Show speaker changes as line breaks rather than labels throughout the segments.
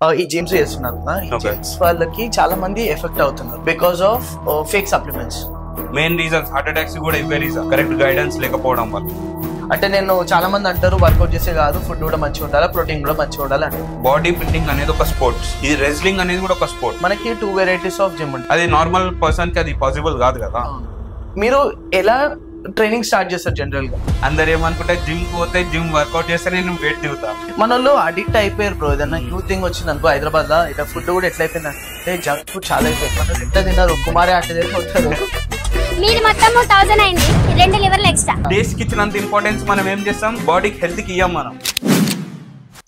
ఈ జిమ్స్ చేస్తున్నారు. ఈ gyms వాళ్ళకి చాలా మంది ఎఫెక్ట్ అవుతున్నారు because of fake supplements
main reasons heart attacks కూడా ఇవే రీజన్ కరెక్ట్ గైడెన్స్ లేకపోవడం వల్ల.
అంటే నేను చాలా మంది అంటారు వర్కౌట్ చేసే కాదు ఫుడ్ కూడా మంచిగా ఉండాలి ప్రోటీన్ కూడా మంచిగా ఉండాలి
బాడీ బిల్డింగ్ అనేది ఒక స్పోర్ట్స్ ఇది రెజ్లింగ్ అనేది కూడా ఒక స్పోర్ట్
మనకి టూ వెరైటీస్ ఆఫ్ జిమ్ ఉంటాయి.
అది నార్మల్ పర్సన్కి అది పాసిబుల్ కాదు కదా.
మీరు ఎలా ట్రైనింగ్ స్టార్ట్ చేస్తారు జనరల్గా.
అందరు ఏమనుకుంటే జిమ్ పోతే జిమ్ వర్కౌట్ చేస్తే నేను వెయిట్ దిగుతా.
మన వాళ్ళు అడిక్ట్ అయిపోయారు బ్రో ఏదన్నా న్యూ థింగ్ వచ్చింది అనుకో హైదరాబాద్లో ఇట్లా ఫుడ్ కూడా ఎట్లా అయిపోయింది అంటే జంక్ ఫుడ్ చాలా అయిపోయింది. మన ఎంత తిన్నారు? కుమారి అంటే పోతారు.
మీది మొత్తము థౌజండ్ అయింది. రెండు లివర్లు ఎక్స్ట్రా
డేస్కి ఇచ్చినంత ఇంపార్టెన్స్ మనం ఏం చేస్తాం? బాడీకి హెల్త్కి ఇయ్యం మనం.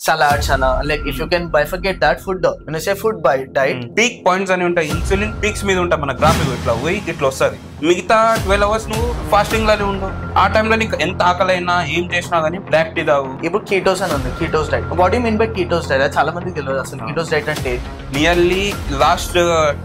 సలాడ్స్ అలా like if you can bifurcate that food say food by diet
peak points అని ఉంటాయి. ఇన్సులిన్ పీక్స్ మీద ఉంటాయి మన గ్రాఫిక్ ఇట్లా పోయి ఇట్లా వస్తుంది. మిగతా ట్వెల్వ్ అవర్స్ నువ్వు ఫాస్టింగ్లోనే ఉండు. ఆ టైంలో నీకు ఎంత ఆకలైనా ఏం చేసినా కానీ బ్లాక్ టీ తాగు.
ఇప్పుడు కీటోస్ అని ఉంది. Ketos diet body mean by ketos diet చాలా మందికి తెలియదు అసలు. కీటోస్ డైట్ అంటే.
Nearly last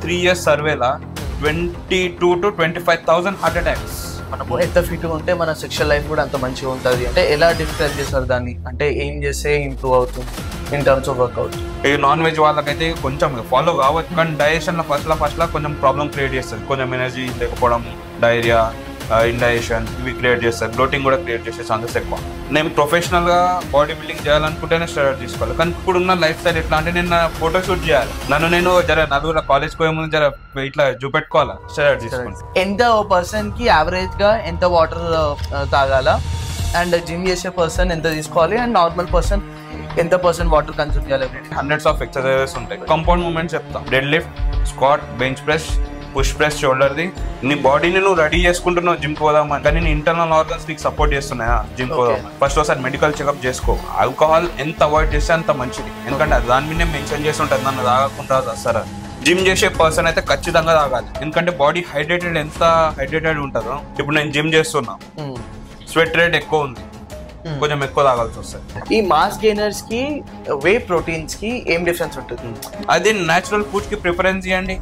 three years సర్వేలా twenty two to twenty five thousand heart attacks
మనము ఎంత ఫిట్ ఉంటే మన సెక్షువల్ లైఫ్ కూడా అంత మంచిగా ఉంటుంది. అంటే ఎలా డిస్క్రైబ్ చేస్తారు దాన్ని? అంటే ఏం చేస్తే ఇంప్రూవ్ అవుతుంది ఇన్ టర్మ్స్ ఆఫ్ వర్కౌట్
ఈ నాన్ వెజ్ వాళ్ళకైతే కొంచెం ఫాలో కావచ్చు. కానీ డైజెషన్లో ఫస్ట్ ఫస్ట్ కొంచెం ప్రాబ్లం క్రియేట్ చేస్తుంది. కొంచెం ఎనర్జీ లేకపోవడం డైరియా ఇండైజెషన్ ఇవి క్రియేట్ చేస్తారు. బ్లోటింగ్ కూడా క్రియేట్ చేసే ఛాన్సెస్ ఎక్కువ. నేను ప్రొఫెషనల్గా బాడీ బిల్డింగ్ చేయాలనుకుంటేనే స్టార్ట్ తీసుకోవాలి. కానీ ఇప్పుడున్న లైఫ్ స్టైల్ ఎట్లా అంటే నేను ఫోటో షూట్ చేయాలి. నన్ను నేను జర నలుగురు కాలేజ్ పోయే ముందు జర ఇట్లా చూపెట్టుకోవాలా? స్టార్ట్ తీసుకోండి
ఎంత పర్సన్కి యావరేజ్గా ఎంత వాటర్ తాగాల? అండ్ జిమ్ చేసే పర్సన్ ఎంత తీసుకోవాలి? అండ్ నార్మల్ పర్సన్ ఎంత పర్సన్ వాటర్ కన్సూమ్ చేయాలి?
హండ్రెడ్స్ ఆఫ్ ఎక్సర్సైజెస్ ఉంటాయి. కంపౌండ్ మూమెంట్స్ చెప్తా. Deadlift squat bench press push press షోల్డర్ది నీ బాడీని నువ్వు రెడీ చేసుకుంటున్నావు జిమ్ పోదామని. కానీ నీ ఇంటర్నల్ ఆర్గన్స్ నీకు సపోర్ట్ చేస్తున్నాయా? జిమ్. పోదామని. ఫస్ట్ ఒకసారి మెడికల్ చెకప్ చేసుకో. ఆల్కహాల్ ఎంత అవాయిడ్ చేస్తే అంత మంచిది. ఎందుకంటే అది దాని మీదే మెన్షన్ చేసి ఉంటుంది నన్ను తాగకుండా వస్తారా జిమ్ చేసే పర్సన్ అయితే ఖచ్చితంగా తాగాలి. ఎందుకంటే బాడీ హైడ్రేటెడ్ ఎంత హైడ్రేటెడ్ ఉంటుందో ఇప్పుడు నేను జిమ్ చేస్తున్నా.
Hmm.
స్వెట్ రేట్ ఎక్కువ ఉంది.
Hmm.
కొంచెం ఎక్కువ తాగాల్సి వస్తుంది
ఈ మాస్ గెయినర్స్కి వే ప్రోటీన్స్కి ఏం డిఫరెన్స్ ఉంటుంది?
అది నేచురల్ ఫుడ్కి ప్రిఫరెన్స్ ఇవ్వండి.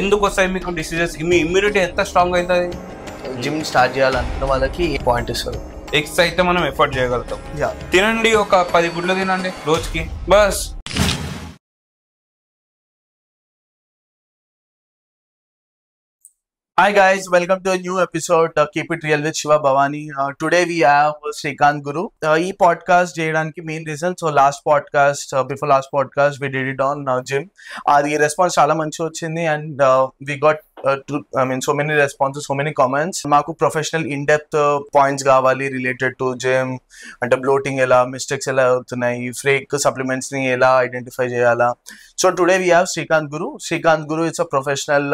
ఎందుకు వస్తాయి మీకు డిసీజెస్ మీ ఇమ్యూనిటీ ఎంత స్ట్రాంగ్ అవుతుంది?
జిమ్ స్టార్ట్ చేయాలనుకున్న వాళ్ళకి పాయింట్ ఇస్తారు?
ఎక్స్ అయితే మనం ఎఫర్ట్ చేయగలుగుతాం.
యా
తినండి ఒక పది గుడ్లు తినండి రోజుకి. బస్.
Hi guys, welcome to a new episode of Keep It Real with Shiva Bhavani. Uh, today we have Srikanth Guru. Uh, ఈ పాడ్కాస్ట్ చేయడానికి main reason so last podcast before last podcast we did it on gym అది response చాలా మంచిగా వచ్చింది and we I mean so many responses so many comments మాకు professional in depth points కావాలి related to gym అంటే bloating ఎలా mistakes ఎలా అవుతున్నాయి ఫ్రేక్ సప్లిమెంట్స్ని ఎలా ఐడెంటిఫై చేయాలా so today we have Srikanth Guru Srikanth Guru it's a professional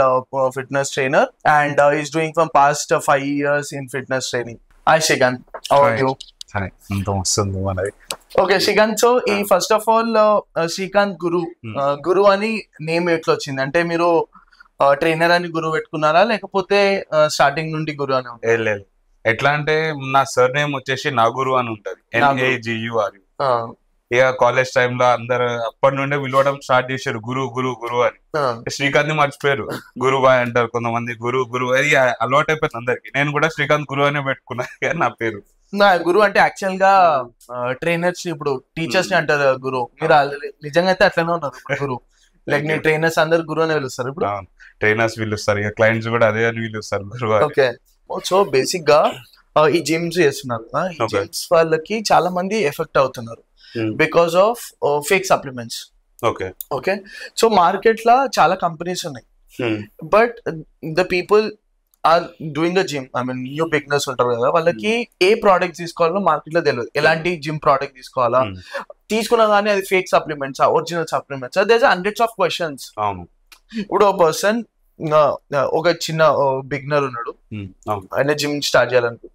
fitness trainer and he's doing from past five years in fitness training. Hi Shrikant, how are
Hi.
you?
సరే అంత వస్తుంది మనది
Okay, Shrikant. So, ఈ first of all Srikanth Guru. Guru అని name ఎట్లా వచ్చింది అంటే మీరు ట్రైనర్ అని గురువు పెట్టుకున్నారా? లేకపోతే స్టార్టింగ్ నుండి గురు అని?
లేదు ఎట్లా అంటే నా సర్ నేమ్ వచ్చేసి నాగురు అని ఉంటది. ఎన్ఏజియుఆర్ ఇక కాలేజ్ టైంలో అందరు అప్పటి నుండే పిలవడం స్టార్ట్ చేశారు. గురు గురు గురు అని. శ్రీకాంత్ని మర్చిపోయారు. గురు బాయ్ అంటారు కొంతమంది. గురు గురు. అది అలవాటు అయిపోయింది అందరికి. నేను కూడా శ్రీకాంత్ గురు అనే పెట్టుకున్నా. కానీ నా పేరు.
నా గురు అంటే యాక్చువల్గా ట్రైనర్స్ ఇప్పుడు టీచర్స్ని అంటారు గురు మీరు నిజంగా అయితే అట్లనే ఉన్నారు ఇప్పుడు గురు లైక్ మీ ట్రైనర్స్ అందరు గురు అని పిలుస్తారు ఇప్పుడు?
ట్రైనర్స్ పిలుస్తారు. ఇక క్లయింట్స్ కూడా అదే అని పిలుస్తారు గురు అని.
ఓకే సో బేసిక్గా ఈ జిమ్స్ చేస్తున్నారు. జిమ్స్ వాళ్ళకి చాలా మంది ఎఫెక్ట్ అవుతున్నారు. Because of fake supplements
okay
okay so మార్కెట్లో చాలా కంపెనీస్ ఉన్నాయి. But the people are doing the gym I mean new beginners ఉంటారు కదా వాళ్ళకి ఏ ప్రోడక్ట్ తీసుకోవాలో మార్కెట్లో తెలియదు. ఎలాంటి జిమ్ ప్రోడక్ట్ తీసుకోవాలా?
Hmm.
తీసుకున్నా కానీ అది fake supplements original supplements these hundreds of questions ఇప్పుడు ఒక పర్సన్ ఒక చిన్న బిగ్నర్ ఉన్నాడు.
Hmm.
ఆయన జిమ్ స్టార్ట్ చేయాలనుకో.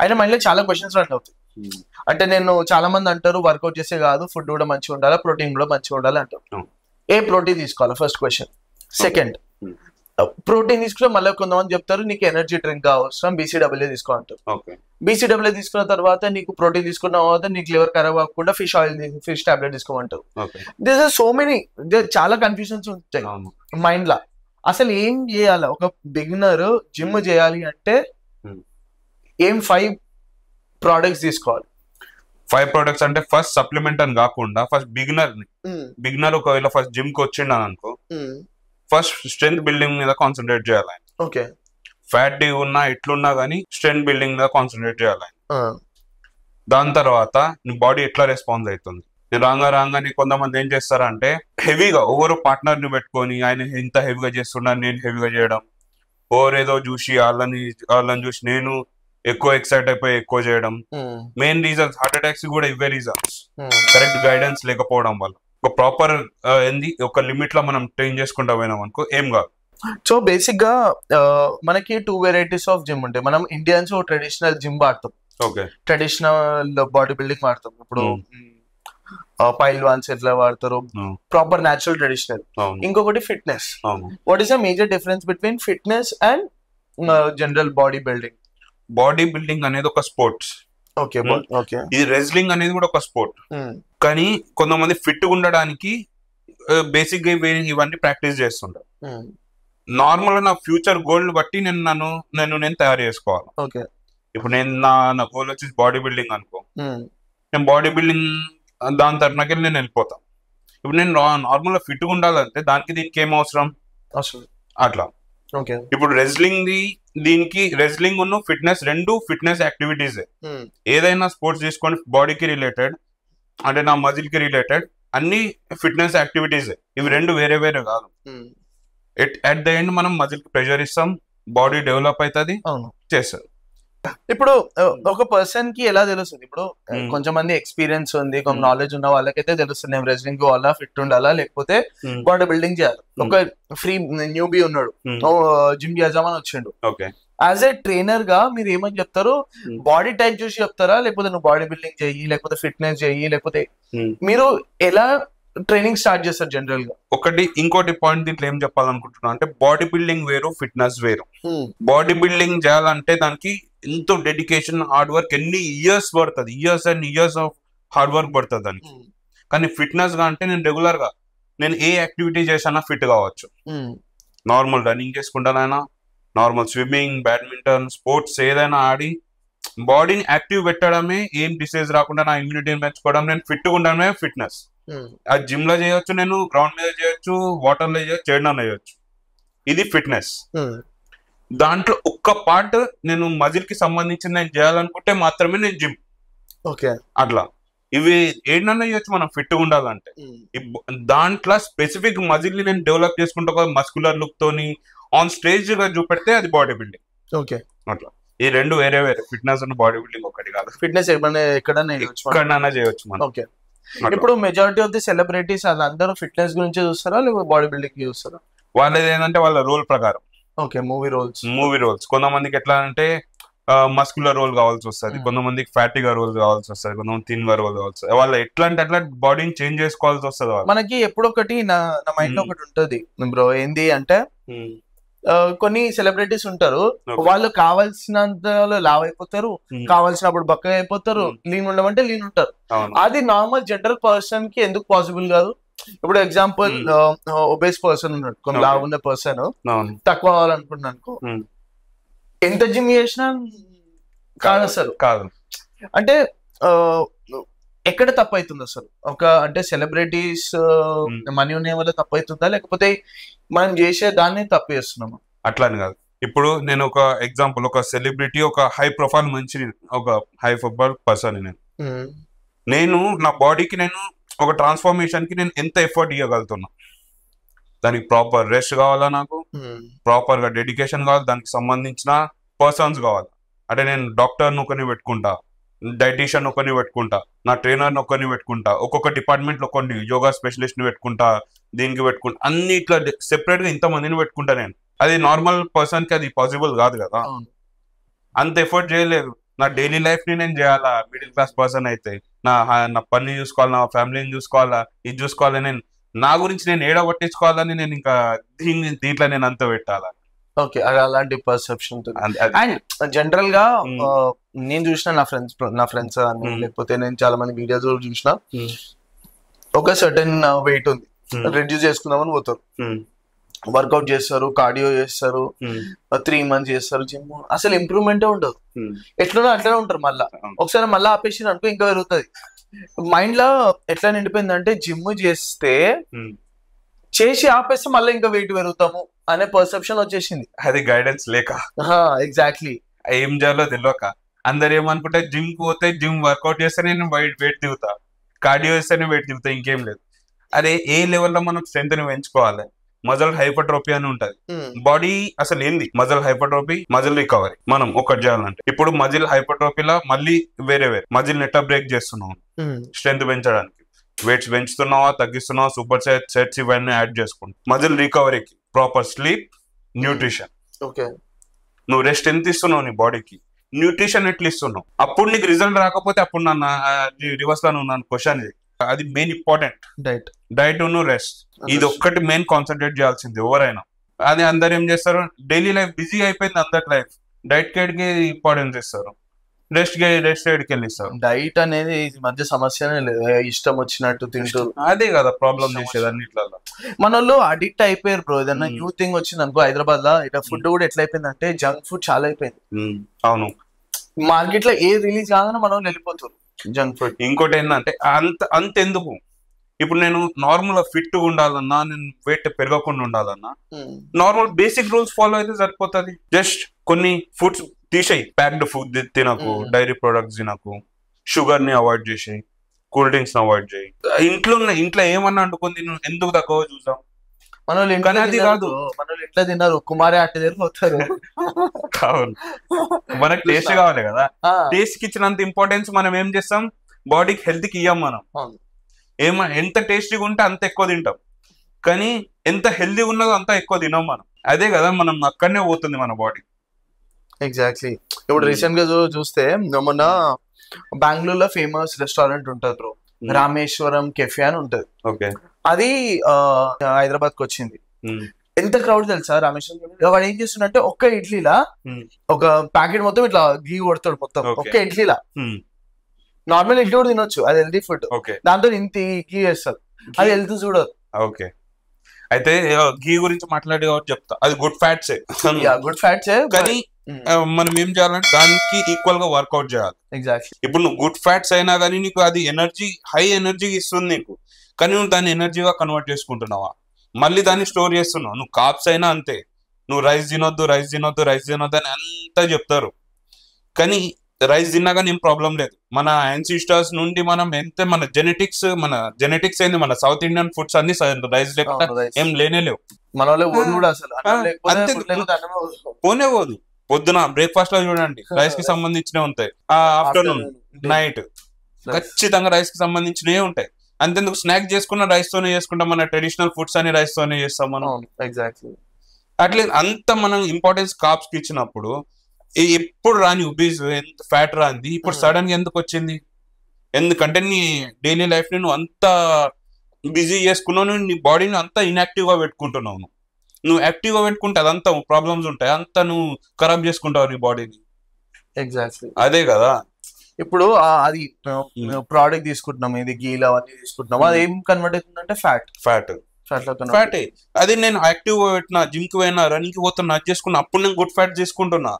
ఆయన మైండ్లో చాలా క్వశ్చన్స్ రన్ అవుతాయి. అంటే నేను చాలా మంది అంటారు వర్కౌట్ చేసే కాదు ఫుడ్ కూడా మంచిగా ఉండాలి ప్రోటీన్ కూడా మంచిగా ఉండాలి అంటారు. ఏ ప్రోటీన్ తీసుకోవాలి? First question second
Hmm.
Protein తీసుకుంటే మళ్ళీ కొంతమంది చెప్తారు నీకు ఎనర్జీ డ్రింక్ అవసరం బీసీడబ్ల్యూ తీసుకో అంటారు. బీసీడబ్ల్యూ తీసుకున్న తర్వాత నీకు ప్రోటీన్ తీసుకున్న తర్వాత నీకు లివర్ ఖరాబ్ అవ్వకుండా fish oil fish tablet తీసుకోమంటారు.
Okay.
This are so many చాలా కన్ఫ్యూజన్స్ ఉంటాయి మైండ్ లా. అసలు ఏం చేయాలి? ఒక బిగినర్ జిమ్ చేయాలి అంటే
Hmm.
ఏం ఫైవ్ ప్రోడక్ట్స్ తీసుకోవాలి?
ఫైవ్ ప్రొడక్ట్స్ అంటే ఫస్ట్ సప్లిమెంట్ అని కాకుండా ఫస్ట్ బిగినర్ బిగినర్ ఒకవేళ ఫస్ట్ జిమ్కి వచ్చిండు అని అనుకో ఫస్ట్ స్ట్రెంత్ బిల్డింగ్ మీద కాన్సన్ట్రేట్ చేయాలి.
ఓకే.
ఫ్యాట్ డి ఉన్నా ఎట్లున్నా కానీ స్ట్రెంత్ బిల్డింగ్ మీద కాన్సన్ట్రేట్ చేయాలి. దాని తర్వాత నీ బాడీ ఎట్లా రెస్పాన్స్ అవుతుంది? రాంగా రాగానే కొంతమంది ఏం చేస్తారంటే హెవీగా ఓవర్ పార్ట్నర్ని పెట్టుకొని ఆయన ఎంత హెవీగా చేస్తున్నాను నేను హెవీగా చేయడం. ఓవర్ ఏదో చూసి వాళ్ళని వాళ్ళని చూసి నేను ఎక్కువ ఎక్సైట్ అయిపోయి ఎక్కువ చేయడం. మెయిన్ రీజన్స్ హార్ట్ అటాక్స్ కూడా ఇవే రీజన్స్. కరెక్ట్ గైడెన్స్ లేకపోవడం వల్ల. ఒక ప్రాపర్ ఏంది? ఒక లిమిట్లో మనం ట్రైన్ చేసుకుంటా పోయినాం అనుకో ఏం కాదు.
సో బేసిక్గా మనకి టూ వెరైటీస్ ఆఫ్ జిమ్ ఉంటాయి. మనం ఇండియన్స్ ట్రెడిషనల్ జిమ్ వాడతాం.
ఓకే
ట్రెడిషనల్ బాడీ బిల్డింగ్ వాడతాం. ఇప్పుడు పైల్వాన్స్ ఎట్లా వాడతారు.
Hmm.
ప్రాపర్ న్యాచురల్ ట్రెడిషనల్ ఇంకొకటి fitness what is the major difference between fitness and general body building
body building అనేది ఒక స్పోర్ట్స్ Hmm. ఇది రెజ్లింగ్ అనేది కూడా ఒక స్పోర్ట్ కానీ కొంతమంది ఫిట్ ఉండడానికి బేసిక్గా ఇవి- ఇవన్నీ ప్రాక్టీస్ చేస్తుంటారు. నార్మల్ నా ఫ్యూచర్ గోల్ బట్టి నేను నన్ను నేను నేను తయారు చేసుకోవాలి.
ఓకే.
ఇప్పుడు నేను నా నా గోల్ వచ్చేసి బాడీ బిల్డింగ్ అనుకో నేను బాడీ బిల్డింగ్ దాని తరపునకి నేను వెళ్ళిపోతాను ఇప్పుడు నేను నార్మల్గా ఫిట్ ఉండాలంటే దానికి దీనికి ఏం అవసరం. అట్లా. ఇప్పుడు రెజ్లింగ్ ది దీనికి రెజ్లింగ్ ఉన్న ఫిట్నెస్ రెండు ఫిట్నెస్ యాక్టివిటీస్ ఏదైనా స్పోర్ట్స్ తీసుకొని బాడీకి రిలేటెడ్ అంటే నా మజిల్కి రిలేటెడ్ అన్ని ఫిట్నెస్ యాక్టివిటీస్ ఇవి రెండు వేరే వేరే కాదు. ఎట్ ద ఎండ్ మనం మజిల్కి ప్రెషర్ ఇస్తాం బాడీ డెవలప్ అవుతుంది చేస్తారు
ఇప్పుడు uh, ఒక పర్సన్కి ఎలా తెలుస్తుంది? ఇప్పుడు
Hmm.
కొంచెం మంది ఎక్స్పీరియన్స్ ఉంది కొంచెం
Hmm.
నాలెడ్జ్ ఉన్న వాళ్ళకైతే తెలుస్తుంది నేను రెజ్లింగ్ పోవాలా ఫిట్ ఉండాలా? లేకపోతే బాడీ బిల్డింగ్ చేయాలి.
Hmm.
ఒక ఫ్రీ న్యూబీ ఉన్నాడు. జిమ్ చేద్దామని వచ్చిండు.
ఓకే
యాజ్ ఏ ట్రైనర్గా మీరు ఏమని చెప్తారు?
Hmm.
బాడీ టైప్ చూసి చెప్తారా? లేకపోతే నువ్వు బాడీ బిల్డింగ్ చెయ్యి లేకపోతే ఫిట్నెస్ చెయ్యి లేకపోతే మీరు ఎలా ట్రైనింగ్ స్టార్ట్ చేస్తారు జనరల్గా?
ఒకటి ఇంకోటి పాయింట్ దీంట్లో ఏం చెప్పాలనుకుంటున్నా అంటే బాడీ బిల్డింగ్ వేరు ఫిట్నెస్ వేరు. బాడీ బిల్డింగ్ చేయాలంటే దానికి ఎంతో డెడికేషన్ హార్డ్ వర్క్ ఎన్ని ఇయర్స్ పడుతుంది? Years and years of hard work పడుతుంది దానికి. కానీ ఫిట్నెస్గా అంటే నేను రెగ్యులర్గా నేను ఏ యాక్టివిటీ చేసినా ఫిట్ కావచ్చు. నార్మల్ రన్నింగ్ చేసుకుంటానైనా నార్మల్ స్విమ్మింగ్ బ్యాడ్మింటన్ స్పోర్ట్స్ ఏదైనా ఆడి బాడీని యాక్టివ్ పెట్టడమే ఏం డిసీజ్ రాకుండా నా ఇమ్యూనిటీని పెంచుకోవడం నేను ఫిట్ ఉండడమే ఫిట్నెస్ ఆ జిమ్లో చేయొచ్చు నేను గ్రౌండ్ మీద చేయొచ్చు వాటర్లో చేయొచ్చు చేయడం చేయొచ్చు. ఇది ఫిట్నెస్ దాంట్లో ఒక్క పార్ట్ నేను మజిల్కి సంబంధించింది నేను చేయాలనుకుంటే మాత్రమే నేను జిమ్.
ఓకే.
అట్లా. ఇవి ఏంటన్నా చేయొచ్చు మనం ఫిట్ ఉండాలంటే. దాంట్లో స్పెసిఫిక్ మజిల్ని నేను డెవలప్ చేసుకుంటా ఒక మస్కులర్ లుక్ తోని ఆన్ స్టేజ్గా చూపెడితే అది బాడీ బిల్డింగ్
ఓకే.
అట్లా. ఈ రెండు వేరే వేరే ఫిట్నెస్ అండ్ బాడీ బిల్డింగ్ ఒకటి కాదు.
ఫిట్నెస్ ఎక్కడైనా
చేయొచ్చు మనం?
ఓకే. ఇప్పుడు మెజారిటీ ఆఫ్ ది సెలబ్రిటీస్ వాళ్ళందరూ ఫిట్నెస్ గురించి చూస్తారా లేకపోతే బాడీ బిల్డింగ్ చూస్తారా?
వాళ్ళది ఏంటంటే వాళ్ళ రోల్ ప్రకారం.
Okay movie roles.
Movie roles. కొంతమందికి ఎట్లా అంటే మస్కులర్ రోల్ కావాల్సి వస్తుంది. కొంతమందికి ఫ్యాటీగా రోల్ కావాల్సి వస్తుంది. కొంతమంది థిన్గా రోల్ కావాల్సి వాళ్ళు ఎట్లా అంటే అట్లా బాడీని చేంజ్ చేసుకోవాల్సి వస్తుంది
మనకి ఎప్పుడొకటి నా నా
మైండ్లో.
ఒకటి ఉంటది. బ్రో ఏంది అంటే కొన్ని సెలబ్రిటీస్ ఉంటారు. వాళ్ళు కావాల్సినంత లావ్ అయిపోతారు. కావాల్సినప్పుడు బక్క అయిపోతారు. లీన్ ఉండమంటే లీన్ ఉంటారు అది నార్మల్ జనరల్ పర్సన్కి ఎందుకు పాసిబుల్ కాదు? ఇప్పుడు ఎగ్జాంపుల్ ఒబేస్ పర్సన్ ఉన్నాడు. కొంచెం
Okay.
లావ్ ఉన్న పర్సన్ తక్కువ అవ్వాలనుకున్నాను అనుకో.
Hmm.
ఎంత జిమ్ చేసినా కాదు అసలు
కాదు.
అంటే ఎక్కడ తప్పు అవుతుంది అసలు? ఒక అంటే సెలబ్రిటీస్ మనీ ఉన్న వల్ల తప్పు అవుతుందా లేకపోతే మనం చేసే దాన్ని తప్పు చేస్తున్నామా?
అట్లా అని కాదు. ఇప్పుడు నేను ఒక ఎగ్జాంపుల్ ఒక సెలబ్రిటీ ఒక హై ప్రొఫైల్ మంచి ఒక హై ఫుట్బాల్ పర్సన్ నేను నేను నా బాడీకి నేను ఒక ట్రాన్స్ఫర్మేషన్కి నేను ఎంత ఎఫర్ట్ ఇవ్వగలుగుతున్నా దానికి ప్రాపర్ రెస్ట్ కావాలా నాకు? ప్రాపర్గా డెడికేషన్ కావాలి దానికి సంబంధించిన పర్సన్స్ కావాలి. అంటే నేను డాక్టర్ ఒకరిని పెట్టుకుంటా డైటీషియన్ ఒకరిని పెట్టుకుంటా నా ట్రైనర్ ఒకరిని పెట్టుకుంటా ఒక్కొక్క డిపార్ట్మెంట్లో కొన్ని యోగా స్పెషలిస్ట్ని పెట్టుకుంటా దీనికి పెట్టుకుంటా అన్ని ఇట్లా సెపరేట్గా ఇంత మందిని పెట్టుకుంటా నేను. అది నార్మల్ పర్సన్కి అది పాసిబుల్ కాదు కదా. అంత ఎఫర్ట్ చేయలేదు. నా డైలీ లైఫ్ని నేను చేయాలా? మిడిల్ క్లాస్ పర్సన్ అయితే. నా నా పని చూసుకోవాలి? నా ఫ్యామిలీని చూసుకోవాలా? ఇది చూసుకోవాలి? నేను నా గురించి నేను ఏడ పట్టించుకోవాలని నేను ఇంకా దీన్ని దీంట్లో నేను అంత పెట్టాలా?
ఓకే అలాంటి పర్సెప్షన్
అండ్
జనరల్గా నేను చూసిన నా ఫ్రెండ్స్ నా ఫ్రెండ్స్. లేకపోతే నేను చాలా మంది వీడియోస్ చూసిన. ఒక సర్టెన్ వెయిట్ ఉంది. రెడ్యూస్ చేసుకుందామని పోతారు. వర్కౌట్ చేస్తారు కార్డియో చేస్తారు త్రీ మంత్స్ చేస్తారు జిమ్ అసలు ఇంప్రూవ్మెంటే ఉండదు. ఎట్లనో అట్లనే ఉంటారు మళ్ళా. ఒకసారి మళ్ళీ ఆపేసి అనుకో ఇంకా పెరుగుతుంది. మైండ్లో ఎట్లా నిండిపోయిందంటే జిమ్ చేస్తే చేసి ఆపేస్తే మళ్ళీ ఇంకా వెయిట్ పెరుగుతాము అనే పర్సెప్షన్ వచ్చేసింది.
అది గైడెన్స్ లేక.
ఎగ్జాక్ట్లీ
ఏం చేయాలో తెలియక అందరు ఏమనుకుంటే జిమ్కి పోతే జిమ్ వర్కౌట్ చేస్తే నేను వెయిట్ వెయిట్ దిగుతా. కార్డియో చేస్తేనే వెయిట్ దిగుతా ఇంకేం లేదు. అదే ఏ లెవెల్లో మనం స్ట్రెంత్ని పెంచుకోవాలి? మజల్ హైపర్ట్రోపీ అని ఉంటది. బాడీ అసలు ఏంది? Muscle hypertrophy muscle recovery. మనం ఒకటి చేయాలంటే. ఇప్పుడు మజిల్ హైపర్ట్రోపీలా మళ్ళీ వేరే వేరే. మజిల్ నెట్ బ్రేక్ చేస్తున్నాం. స్ట్రెంత్ పెంచడానికి. వెయిట్స్ పెంచుతున్నావా తగ్గిస్తున్నావా సూపర్ సెట్ సెట్స్ ఇవన్నీ యాడ్ చేసుకుంటాం. మజిల్ రికవరీకి ప్రాపర్ స్లీప్ న్యూట్రిషన్.
ఓకే.
నువ్వు రెస్ట్ ఎంత ఇస్తున్నావు నీ బాడీకి? న్యూట్రిషన్ ఎట్లా ఇస్తున్నావు? అప్పుడు నీకు రిజల్ట్ రాకపోతే అప్పుడు నన్ను రివర్స్లో నువ్వు నన్ను క్వశ్చన్ అది మెయిన్ ఇంపార్టెంట్
డైట్
డైట్ నువ్వు రెస్ట్ ఇది ఒక్కటి మెయిన్ కాన్సన్ట్రేట్ చేయాల్సింది ఎవరైనా. అది అందరు ఏం చేస్తారు? డైలీ లైఫ్ బిజీ అయిపోయింది అందరి లైఫ్ డైట్ కేడ్కి ఇంపార్టెన్స్ ఇస్తారు రెస్ట్ రెస్ట్ కేడ్కి వెళ్ళిస్తారు.
డైట్ అనేది మధ్య సమస్యనే లేదు. ఇష్టం వచ్చినట్టు తింటూ.
అదే కదా ప్రాబ్లం చేసేది అన్నిట్లలో.
మన వాళ్ళు అడిక్ట్ అయిపోయారు బ్రో ఏదన్నా
Hmm.
న్యూ థింగ్ వచ్చింది అనుకో హైదరాబాద్లో ఇట్లా ఫుడ్ కూడా ఎట్లా అయిపోయింది అంటే జంక్ ఫుడ్ చాలా అయిపోయింది.
అవును.
మార్కెట్లో ఏ రిలీజ్ కాగానే మన వాళ్ళు వెళ్ళిపోతారు. జంక్ ఫుడ్
ఇంకోటి ఏంటంటే అంత అంత ఎందుకు ఇప్పుడు నేను నార్మల్ ఫిట్ ఉండాలన్నా నేను వెయిట్ పెరగకుండా ఉండాలన్నా నార్మల్ బేసిక్ రూల్స్ ఫాలో అయితే సరిపోతుంది. జస్ట్ కొన్ని ఫుడ్స్ తీసేయి. ప్యాక్డ్ ఫుడ్ తినకు. డైరీ ప్రొడక్ట్స్ తినకు షుగర్ని అవాయిడ్ చేసి కూల్ డ్రింక్స్ అవాయిడ్ చేయి ఇంట్లో ఇంట్లో ఏమన్నా అనుకుంది నువ్వు ఎందుకు తక్కువ చూసావు
మన వాళ్ళు
కానీ అది కాదు.
bro. మన వాళ్ళు ఎట్లా తిన్నారు కుమారి అట్ట దగ్గర పోతారు.
కావాలి మనకు టేస్ట్ కావాలి కదా. టేస్ట్కి ఇచ్చినంత ఇంపార్టెన్స్ మనం ఏం చేస్తాం? బాడీకి హెల్త్కి ఇయ్యం మనం. ఏమ ఎంత టేస్టీగా ఉంటే అంత ఎక్కువ తింటాం. కానీ ఎంత హెల్దీ ఉన్నదో అంత ఎక్కువ తినాం మనం. అదే కదా మనం అక్కడనే పోతుంది మన బాడీ
ఎగ్జాక్ట్లీ ఇప్పుడు
Hmm.
రీసెంట్గా చూ- చూస్తే మొన్న బెంగళూరులో ఫేమస్ రెస్టారెంట్ ఉంటుంది బ్రో రామేశ్వరం కెఫే అని ఉంటది.
ఓకే
అది హైదరాబాద్కి వచ్చింది. ఎంత క్రౌడ్ తెలుసా cafe? వాడు ఏం చేస్తుండంటే ఒక్క ఇడ్లీలా. ఒక ప్యాకెట్ మొత్తం ఇట్లా గీ కొడతాడు మొత్తం. ఒక్క ఇడ్లీలా. నార్మల్ ఇడ్లీ కూడా తినొచ్చు అది హెల్దీ ఫుడ్ దాంతో ఇంత గీ వేస్తారు అది హెల్త్ చూడదు.
ఓకే. అయితే గీ గురించి మాట్లాడే కాబట్టి చెప్తా. అది గుడ్ ఫ్యాట్స్
గుడ్ ఫ్యాట్స్
కానీ మనం ఏం చేయాలంటే దానికి ఈక్వల్గా వర్కౌట్ చేయాలి.
ఎగ్జాక్ట్లీ
ఇప్పుడు నువ్వు గుడ్ ఫ్యాట్స్ అయినా కానీ నీకు అది ఎనర్జీ హై ఎనర్జీ ఇస్తుంది నీకు. కానీ నువ్వు దాన్ని ఎనర్జీగా కన్వర్ట్ చేసుకుంటున్నావా? మళ్ళీ దాన్ని స్టోర్ చేస్తున్నావు. నువ్వు కాప్స్ అయినా అంతే. నువ్వు రైస్ తినొద్దు రైస్ తినొద్దు రైస్ తినొద్దు అని అంతా చెప్తారు. కానీ రైస్ తిన్నా కానీ ఏం ప్రాబ్లం లేదు. మన యాన్సిస్టర్స్ నుండి మనం ఎంత మన జెనెటిక్స్ మన జెనెటిక్స్ ఏంది? మన సౌత్ ఇండియన్ ఫుడ్స్ అన్ని రైస్ లేకుండా ఏం లేనే లేవు.
మన
అంతే. పోనే పోదు. పొద్దున బ్రేక్ఫాస్ట్లో చూడండి. రైస్కి సంబంధించినవి ఉంటాయి. ఆఫ్టర్నూన్. నైట్ ఖచ్చితంగా రైస్కి సంబంధించినవే ఉంటాయి. అంతెందుకు స్నాక్ చేసుకున్న రైస్ తోనే చేసుకుంటాం మన ట్రెడిషనల్ ఫుడ్స్ అని రైస్ తోనే చేస్తాం మనం.
ఎగ్జాక్ట్లీ
అట్లే అంత మనం ఇంపార్టెన్స్ కాప్స్కి ఇచ్చినప్పుడు ఎప్పుడు రాని ఉబీస్ ఎంత ఫ్యాట్ రాంది ఇప్పుడు
Hmm.
సడన్గా ఎందుకు వచ్చింది? ఎందుకంటే నీ డైలీ లైఫ్ని నువ్వు అంత బిజీ చేసుకున్నావు నీ బాడీని అంతా ఇన్యాక్టివ్గా పెట్టుకుంటున్నావు నువ్వు. నువ్వు యాక్టివ్గా పెట్టుకుంటే అదంతా ప్రాబ్లమ్స్ ఉంటాయి అంతా నువ్వు ఖరాబ్ చేసుకుంటావు నీ బాడీని
ఎగ్జాక్ట్లీ
అదే కదా.
ఇప్పుడు అది ప్రోడక్ట్ తీసుకుంటున్నాం ఇది గీలు అవన్నీ తీసుకుంటున్నాం. అది ఏం కన్వర్ట్ అవుతుందంటే ఫ్యాట్
ఫ్యాట్
ఫ్యాట్
ఫ్యాటే అది నేను యాక్టివ్ పెట్టినా జిమ్కి పోయినా రన్నింగ్కి పోతున్నా చేసుకున్నా అప్పుడు నేను గుడ్ ఫ్యాట్ తీసుకుంటున్నా.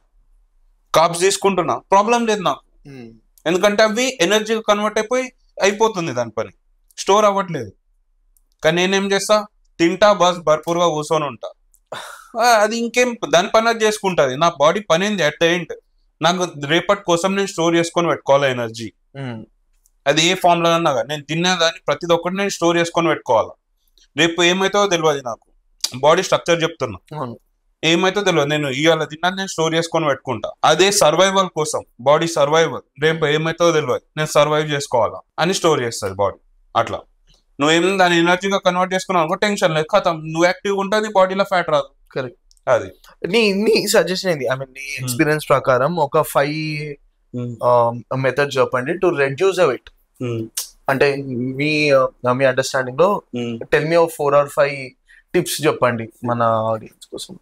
కాప్స్ తీసుకుంటున్నా. ప్రాబ్లం లేదు నాకు. ఎందుకంటే అవి ఎనర్జీ కన్వర్ట్ అయిపోయి అయిపోతుంది దాని పని. స్టోర్ అవ్వట్లేదు. కానీ నేనేం చేస్తా? తింటా బస్ భర్పూర్గా కూర్చొని ఉంటా. అది ఇంకేం దాని పని అది చేసుకుంటది. నా బాడీ పని ఏంది? అట్ ఏంటి నాకు రేపటి కోసం నేను స్టోర్ చేసుకొని పెట్టుకోవాలి ఎనర్జీ. అది ఏ ఫామ్లో అన్నా నేను తినేదాన్ని ప్రతి ఒక్కటి నేను స్టోర్ చేసుకొని పెట్టుకోవాలి. రేపు ఏమైతుందో తెలియదు నాకు. బాడీ స్ట్రక్చర్ చెప్తున్నా. ఏమైతే తెలియదు. నేను ఇవాళ తిన్నాను నేను స్టోర్ చేసుకొని పెట్టుకుంటా. అదే సర్వైవల్ కోసం బాడీ సర్వైవల్ రేపు ఏమైతుందో తెలియదు. నేను సర్వైవ్ చేసుకోవాలా? అని స్టోర్ చేస్తుంది బాడీ అట్లా. నువ్వేం దాని ఎనర్జీగా కన్వర్ట్ చేసుకున్నావు అనుకో టెన్షన్ లేదు. ఖతం. నువ్వు యాక్టివ్గా ఉంటుంది బాడీలో ఫ్యాట్ రాదు.
Correct.
అది.
నీ నీ సజెషన్ ఏంది? ఐ మీన్ నీ ఎక్స్పీరియన్స్ ప్రకారం ఒక ఫైవ్ మెథడ్ చెప్పండి టు రెడ్యూస్ వెయిట్ అంటే మీ uh, మీ అండర్స్టాండింగ్లో tell me four or five tips చెప్పండి మన ఆడియన్స్ కోసం.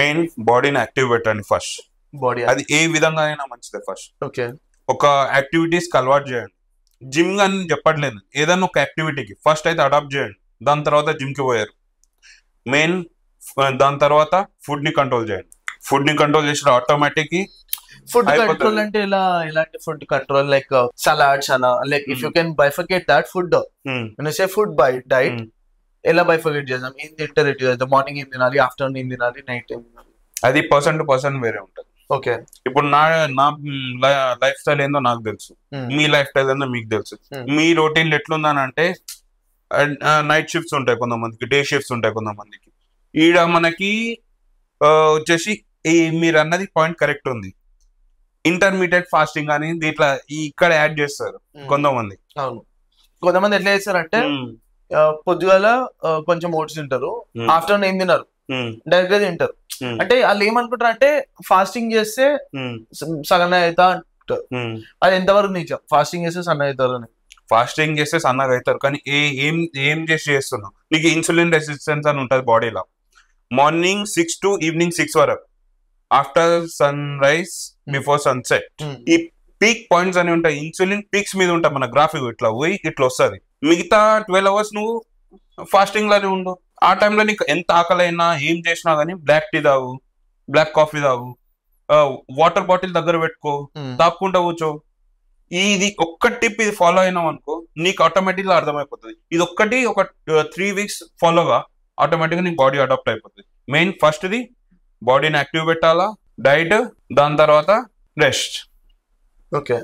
మెయిన్ బాడీని యాక్టివ్ పెట్టండి ఫస్ట్
బాడీ
అది ఏ విధంగా అయినా మంచిదే ఫస్ట్
ఓకే
ఒక యాక్టివిటీస్ అలవాటు చేయండి. జిమ్ అని చెప్పట్లేదు. ఏదైనా ఒక యాక్టివిటీకి ఫస్ట్ అయితే అడాప్ట్ చేయండి. దాని తర్వాత జిమ్కి పోయారు. మెయిన్ దాని తర్వాత ఫుడ్ని కంట్రోల్ చేయండి. ఫుడ్ని కంట్రోల్ చేసిన ఆటోమేటిక్
ఫుడ్. కంట్రోల్ అంటే ఇలా ఎలాంటి ఫుడ్ కంట్రోల్ లైక్ సలాడ్స్ అలా like if you can bifurcate that food say food by diet ఎలా బైఫర్గేట్ చేద్దాం? ఏం తింటారు ఎటు చేద్దాం? మార్నింగ్ ఏం తినాలి? ఆఫ్టర్నూన్ ఏం తినాలి? నైట్ ఏం తినాలి?
అది పర్సన్ టు పర్సన్ వేరే ఉంటుంది.
ఓకే
ఇప్పుడు నా నా లైఫ్ స్టైల్ ఏందో నాకు తెలుసు. మీ లైఫ్ స్టైల్ ఏందో మీకు తెలుసు.
Hmm.
మీ రొటీన్ ఎట్లుందనంటే నైట్ షిఫ్ట్స్ ఉంటాయి కొంతమందికి డే షిఫ్ట్స్ ఉంటాయి కొంతమందికి. ఈడ మనకి వచ్చేసి ఈ మీరు అన్నది పాయింట్ కరెక్ట్ ఉంది. ఇంటర్మీడియట్ ఫాస్టింగ్ అని దీంట్లో ఇక్కడ యాడ్ చేస్తారు కొంతమంది.
అవును. కొంతమంది ఎట్లా చేస్తారంటే పొద్దుగాల కొంచెం ఓట్స్ తింటారు. ఆఫ్టర్నూన్ ఏం తినరు. డైరెక్ట్గా తింటారు. అంటే వాళ్ళు ఏమనుకుంటారు అంటే ఫాస్టింగ్ చేస్తే
Hmm.
స- సగం అవుతా
Hmm.
అది ఎంతవరకు నిజం? ఫాస్టింగ్ చేస్తే సన్న అవుతారు అని.
ఫాస్టింగ్ చేస్తే సన్నగా అవుతారు కానీ ఏ ఏం ఏం చేసి చేస్తున్నావు? నీకు ఇన్సులిన్ రెసిస్టెన్స్ అని ఉంటుంది బాడీలో. Morning six to evening six వరకు. After sunrise before sunset. ఈ పీక్ పాయింట్స్ అని ఉంటాయి. ఇన్సులిన్ పీక్స్ మీద ఉంటాయి మన గ్రాఫిక్ ఇట్లా పోయి ఇట్లా వస్తుంది. మిగతా ట్వెల్వ్ అవర్స్ నువ్వు ఫాస్టింగ్లోనే ఉండు. ఆ టైంలో నీకు ఎంత ఆకలైనా ఏం చేసినా కానీ బ్లాక్ టీ తాగు బ్లాక్ కాఫీ తాగు వాటర్ బాటిల్ దగ్గర పెట్టుకో తాపుకుంటా కూర్చో. ఇది ఒక్క టిప్ ఇది ఫాలో అయినాం అనుకో నీకు ఆటోమేటిక్గా అర్థమైపోతుంది. ఇది ఒక్కటి ఒక త్రీ వీక్స్ ఫాలోగా ఆటోమేటిక్గా నీ బాడీ అడాప్ట్ అయిపోతుంది మెయిన్ ఫస్ట్ ది బాడీని యాక్టివ్ పెట్టాలా డైట్ దాని తర్వాత రెస్ట్.
ఓకే.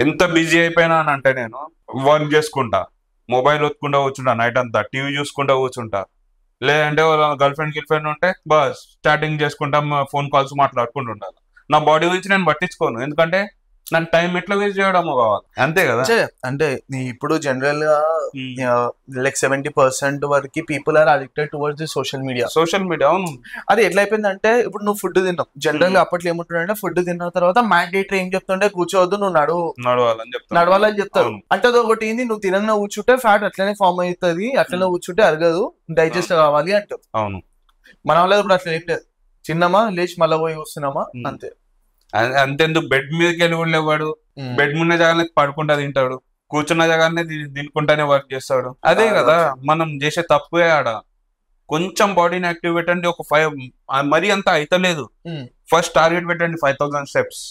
ఎంత బిజీ అయిపోయినా అని అంటే నేను వర్క్ చేసుకుంటా. మొబైల్ ఒత్తుకుంటా కూర్చుంటా నైట్ అంతా టీవీ చూసుకుంటా కూర్చుంటా. లేదంటే గర్ల్ ఫ్రెండ్ గిల్ ఫ్రెండ్ ఉంటే బస్ స్టార్టింగ్ చేసుకుంటా ఫోన్ కాల్స్ మాట్లాడుకుంటూ ఉండాలి. నా బాడీ గురించి నేను పట్టించుకోను. ఎందుకంటే నాకు టైం ఎట్లా వేస్ట్ చేయడమో కావాలి. అంతే కదా?
అంటే అంటే నీ ఇప్పుడు జనరల్గా లైక్ సెవెంటీ పర్సెంట్ వరకు people are addicted towards the social media
social media అవును.
అది ఎట్లా అయిపోయిందంటే ఇప్పుడు నువ్వు ఫుడ్ తిన్నావు. జనరల్గా అప్పట్లో ఏముంటుందంటే ఫుడ్ తిన్న తర్వాత మ్యాండేటరీ ఏం చెప్తుంటే కూర్చోవద్దు నువ్వు నడువు
నడవాలని చెప్తాను.
నడవాలని చెప్తారు
అవును.
అంటే అది ఒకటి ఏంది నువ్వు తినగా కూర్చుంటే ఫ్యాట్ అట్లనే ఫామ్ అవుతుంది అట్లనే కూర్చుంటే అరగదు డైజెస్ట్ కావాలి అంటారు
అవును.
మన వాళ్ళది ఇప్పుడు అట్లా ఏం లేదు. చిన్నమా లేచి మళ్ళీ పోయి వస్తున్నామా. అంతే.
అంతెందుకు బెడ్ మీదకి వెళ్ళి కూడా లేవాడు. బెడ్ ముందే జాగానే పడుకుంటా తింటాడు. కూర్చున్న జాగానే తినుకుంటానే వర్క్ చేస్తాడు. అదే కదా మనం చేసే తప్పే ఆడ. కొంచెం బాడీని యాక్టివ్ పెట్టండి ఒక ఫైవ్ మరీ అంత అయితలేదు. ఫస్ట్ టార్గెట్ పెట్టండి ఫైవ్ థౌసండ్ స్టెప్స్.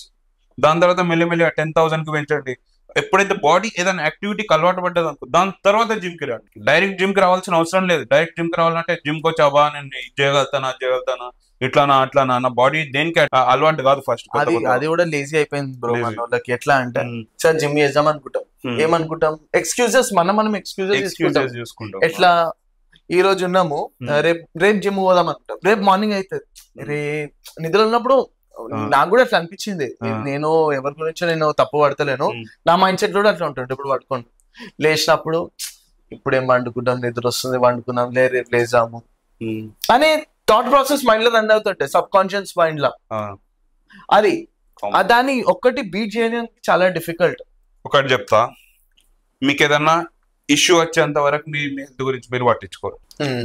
దాని తర్వాత మెల్లిమెల్లిగా టెన్ థౌసండ్కి పెంచండి. ఎప్పుడైతే బాడీ ఏదైనా యాక్టివిటీకి అలవాటు పడ్డది అనుకో దాని తర్వాత జిమ్కి రండి. డైరెక్ట్ జిమ్కి రావాల్సిన అవసరం లేదు. డైరెక్ట్ జిమ్కి రావాలంటే జిమ్కి వచ్చావా నేను ఇది చేయగలుగుతానా చేయగలుగుతానా? ఇట్లానా అట్లానా నా బాడీ దేనికి అలవాటు కాదు ఫస్ట్
అది అది కూడా లేజీ అయిపోయింది బ్రో. మన వాళ్ళకి ఎట్లా అంటే సార్ జిమ్ చేద్దాం అనుకుంటాం. ఏమనుకుంటాం? ఎక్స్క్యూజెస్ మనం మనం ఎక్స్క్యూజెస్
చూసుకుంటాం
ఎట్లా ఈ రోజు ఉన్నాము
Hmm.
రేపు రేపు జిమ్ పోదాం అనుకుంటాం. రేపు మార్నింగ్ అవుతుంది రే నిద్ర ఉన్నప్పుడు. నాకు కూడా అట్లా అనిపించింది. నేను ఎవరి గురించో నేను తప్పు పడతలేను.
Hmm.
నా మైండ్ సెట్ కూడా అట్లా ఉంటుంది ఇప్పుడు పట్టుకోండి లేచినప్పుడు ఇప్పుడు ఏం వండుకుంటాం? నిద్ర వస్తుంది వండుకుందాం. లే రేపు
ఉమ్.
అని థాట్ ప్రాసెస్ మైండ్లో రన్ అవుతుంటాయి సబ్ కాన్షియస్
మైండ్లో.
అది దాన్ని ఒక్కటి బీట్ చేయడానికి చాలా డిఫికల్ట్
ఒకటి చెప్తా. మీకు ఏదన్నా ఇష్యూ వచ్చేంత వరకు మీ హెల్త్ గురించి మీరు పట్టించుకోరు.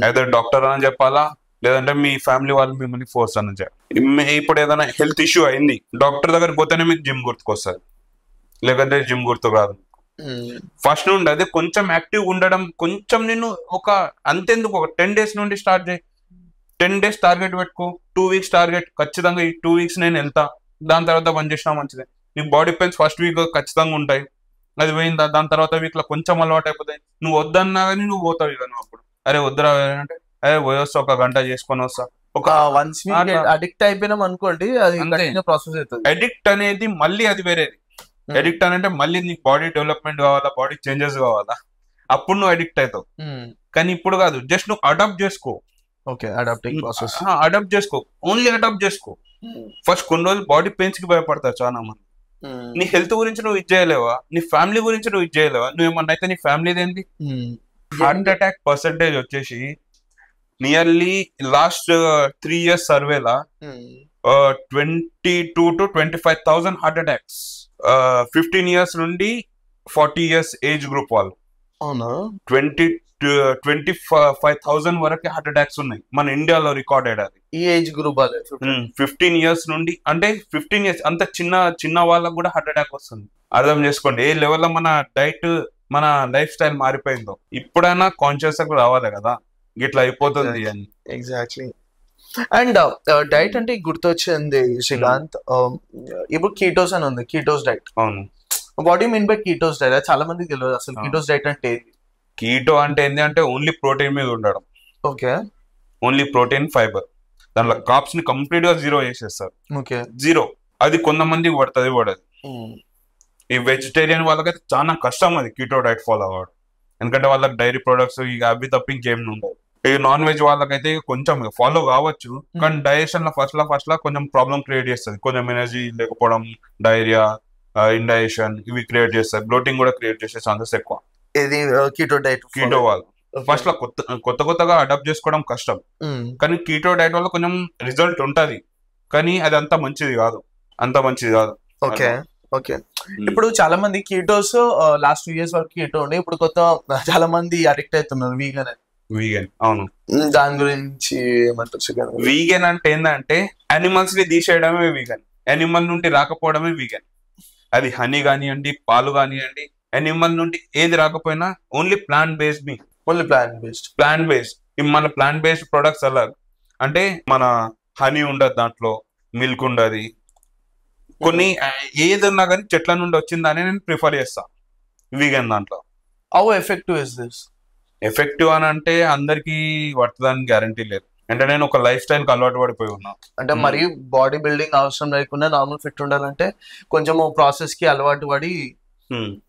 అయితే డాక్టర్ అని చెప్పాలా లేదంటే మీ ఫ్యామిలీ వాళ్ళు మిమ్మల్ని ఫోర్స్ అని చెప్పాలి ఇప్పుడు ఏదైనా హెల్త్ ఇష్యూ అయింది డాక్టర్ దగ్గరికి పోతేనే మీకు జిమ్ గుర్తుకొస్తుంది. లేదంటే జిమ్ గుర్తు రాదు ఫస్ట్ నుండి అదే కొంచెం యాక్టివ్ ఉండడం కొంచెం నేను ఒక అంతెందుకు ఒక టెన్ డేస్ నుండి స్టార్ట్ చేయి. టెన్ డేస్ టార్గెట్ పెట్టుకో టూ వీక్స్ టార్గెట్ ఖచ్చితంగా ఈ టూ వీక్స్ నేను వెళ్తా. దాని తర్వాత పని చేసినా మంచిదే. నీ బాడీ పెయిన్స్ ఫస్ట్ వీక్ ఖచ్చితంగా ఉంటాయి. అది పోయిందా దాని తర్వాత వీక్లో కొంచెం అలవాటు అయిపోతాయి. నువ్వు వద్దన్నా కానీ నువ్వు పోతావు ఇక నువ్వు అప్పుడు. అరే వద్దురా అంటే అరే పోయొస్తా ఒక గంట చేసుకొని వస్తా. ఒక
వన్స్. అడిక్ట్ అయిపోయినాం అనుకోండి అది ప్రాసెస్ అవుతుంది
అడిక్ట్ అనేది మళ్ళీ అది వేరేది. అడిక్ట్ అని అంటే మళ్ళీ నీకు బాడీ డెవలప్మెంట్ కావాలా బాడీ చేంజెస్ కావాలా? అప్పుడు నువ్వు అడిక్ట్ అవుతావు. కానీ ఇప్పుడు కాదు జస్ట్ నువ్వు అడాప్ట్ చేసుకో.
ఓకే అడాప్టింగ్ ప్రాసెస్
అడాప్ట్ చేసుకో. ఓన్లీ అడాప్ట్ చేసుకో. ఫస్ట్ కొన్ని రోజులు బాడీ పెయిన్స్కి భయపడతావు చాలా మంది. నీ హెల్త్ గురించి నువ్వు ఇది చేయలేవా? నీ ఫ్యామిలీ గురించి నువ్వు ఇది చేయలేవా? నువ్వు ఏమన్నా అయితే నీ ఫ్యామిలీ ఏంటి హార్ట్ అటాక్ పర్సంటేజ్ వచ్చేసి nearly last three years సర్వేలా twenty two to twenty five thousand heart attacks fifteen years నుండి ఫార్టీ ఇయర్స్ ఏజ్ గ్రూప్ వాళ్ళు. ట్వంటీ ట్వంటీ ఫైవ్ థౌసండ్ వరకు హార్ట్ అటాక్స్ ఉన్నాయి. మన ఇండియాలో రికార్డ్ అది
ఈ ఏజ్ గ్రూప్ వాళ్ళే
ఫిఫ్టీన్ ఇయర్స్ నుండి అంటే ఫిఫ్టీన్ ఇయర్స్ అంత చిన్న చిన్న వాళ్ళకు కూడా హార్ట్ అటాక్ వస్తుంది. అర్థం చేసుకోండి ఏ లెవెల్లో మన డైట్ మన లైఫ్ స్టైల్ మారిపోయిందో ఇప్పుడైనా కాన్షియస్ రావాలి కదా ఇట్లా అయిపోతుంది అని.
ఎగ్జాక్ట్లీ అండ్ డైట్ అంటే గుర్తొచ్చింది శ్రీకాంత్. um, ఇప్పుడు కీటోస్ అని ఉంది కీటోస్ డైట్
అవును.
What you mean by ketos diet చాలా మందికి తెలియదు అసలు. కీటోస్ డైట్ అంటే
కీటో అంటే ఏంటి అంటే ఓన్లీ ప్రోటీన్ మీద ఉండడం.
ఓకే.
ఓన్లీ ప్రోటీన్ ఫైబర్ దాంట్లో కాప్స్ని కంప్లీట్గా జీరో చేసేస్తారు.
ఓకే.
జీరో అది కొంతమందికి పడుతుంది పడదు. ఈ వెజిటేరియన్ వాళ్ళకైతే చాలా కష్టం అది కీటో డైట్ ఫాలో అవ్వడం. ఎందుకంటే వాళ్ళకి డైరీ ప్రొడక్ట్స్ ఇక అవి తప్ప ఇంకేం ఉండవు. ఈ నాన్ వెజ్ వాళ్ళకైతే కొంచెం ఫాలో కావచ్చు కానీ డైజెషన్లో ఫస్ట్ లా ఫస్ట్ లా కొంచెం ప్రాబ్లం క్రియేట్ చేస్తుంది. కొంచెం ఎనర్జీ లేకపోవడం డైరియా ఇండైజెషన్ ఇవి క్రియేట్ చేస్తారు బ్లోటింగ్ కూడా క్రియేట్ చేసే ఛాన్సెస్ ఎక్కువ.
ఇది కీటో డైట్
కీటో వాళ్ళు. ఫస్ట్లో కొత్త కొత్త కొత్తగా అడాప్ట్ చేసుకోవడం కష్టం. కానీ కీటో డైట్ వల్ల కొంచెం రిజల్ట్ ఉంటది. కానీ అది అంత మంచిది కాదు. అంత మంచిది కాదు.
ఓకే ఓకే ఇప్పుడు చాలా మంది కీటోస్ లాస్ట్ టూ ఇయర్స్ వరకు కీటో ఉండే. ఇప్పుడు కొత్త చాలా మంది అడిక్ట్ అవుతున్నారు వీగన్
వీగన్ అవును.
దాని గురించి ఏమంటారు?
వీగన్ అంటే ఏంటంటే అనిమల్స్ని తీసేయడమే వీగన్ అనిమల్ నుండి రాకపోవడమే వీగన్ అది హనీ కానివ్వండి పాలు కానివ్వండి అనిమల్ నుండి ఏది రాకపోయినా ఓన్లీ ప్లాంట్ బేస్డ్ మీ
only plan based
plant based మన ప్లాంట్ బేస్డ్ ప్రొడక్ట్స్ అలా. అంటే మన హనీ ఉండదు దాంట్లో మిల్క్ ఉండదు. కొన్ని ఆ, ఏదన్నా కానీ చెట్ల నుండి వచ్చిందని నేను ప్రిఫర్ చేస్తా. వీగన్ దాంట్లో.
How effective is this
effective అని అంటే అందరికీ పడుతుందని గ్యారంటీ లేదు. అంటే నేను ఒక లైఫ్ స్టైల్కి అలవాటు పడిపోయి ఉన్నా.
అంటే
Hmm.
మరి బాడీ బిల్డింగ్ అవసరం లేకుండా నార్మల్ ఫిట్ ఉండాలంటే కొంచెం ప్రాసెస్కి అలవాటు పడి చేసి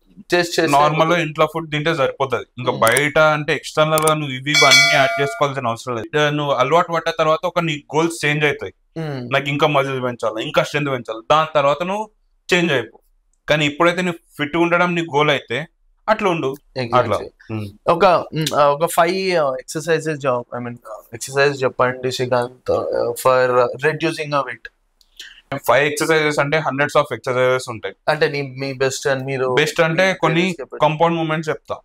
నార్మల్గా ఇంట్లో ఫుడ్ తింటే సరిపోతుంది. ఇంకా
Hmm.
బయట అంటే ఎక్స్టర్నల్గా నువ్వు ఇవి అన్ని యాడ్ చేసుకోవాల్సిన అవసరం లేదు. నువ్వు అలవాటు పడ్డ తర్వాత ఒక నీ గోల్స్ చేంజ్ అవుతాయి
Hmm.
నాకు ఇంకా మజిల్ పెంచాలి ఇంకా స్ట్రెంత్ పెంచాలి. దాని తర్వాత నువ్వు చేంజ్ అయిపో. కానీ ఇప్పుడైతే నువ్వు ఫిట్ ఉండడం నీ గోల్ అయితే అట్లా ఉండు. అట్లా.
Exactly. ఒక ఒక five exercises I mean exercise చెప్పండి Srikanth for reducing weight
five exercises అంటే హండ్రెడ్స్ ఆఫ్ ఎక్సర్సైజెస్ ఉంటాయి.
అంటే నీ మీ బెస్ట్ అని మీరు
బెస్ట్ అంటే కొన్ని కంపౌండ్ మూమెంట్స్ చెప్తా.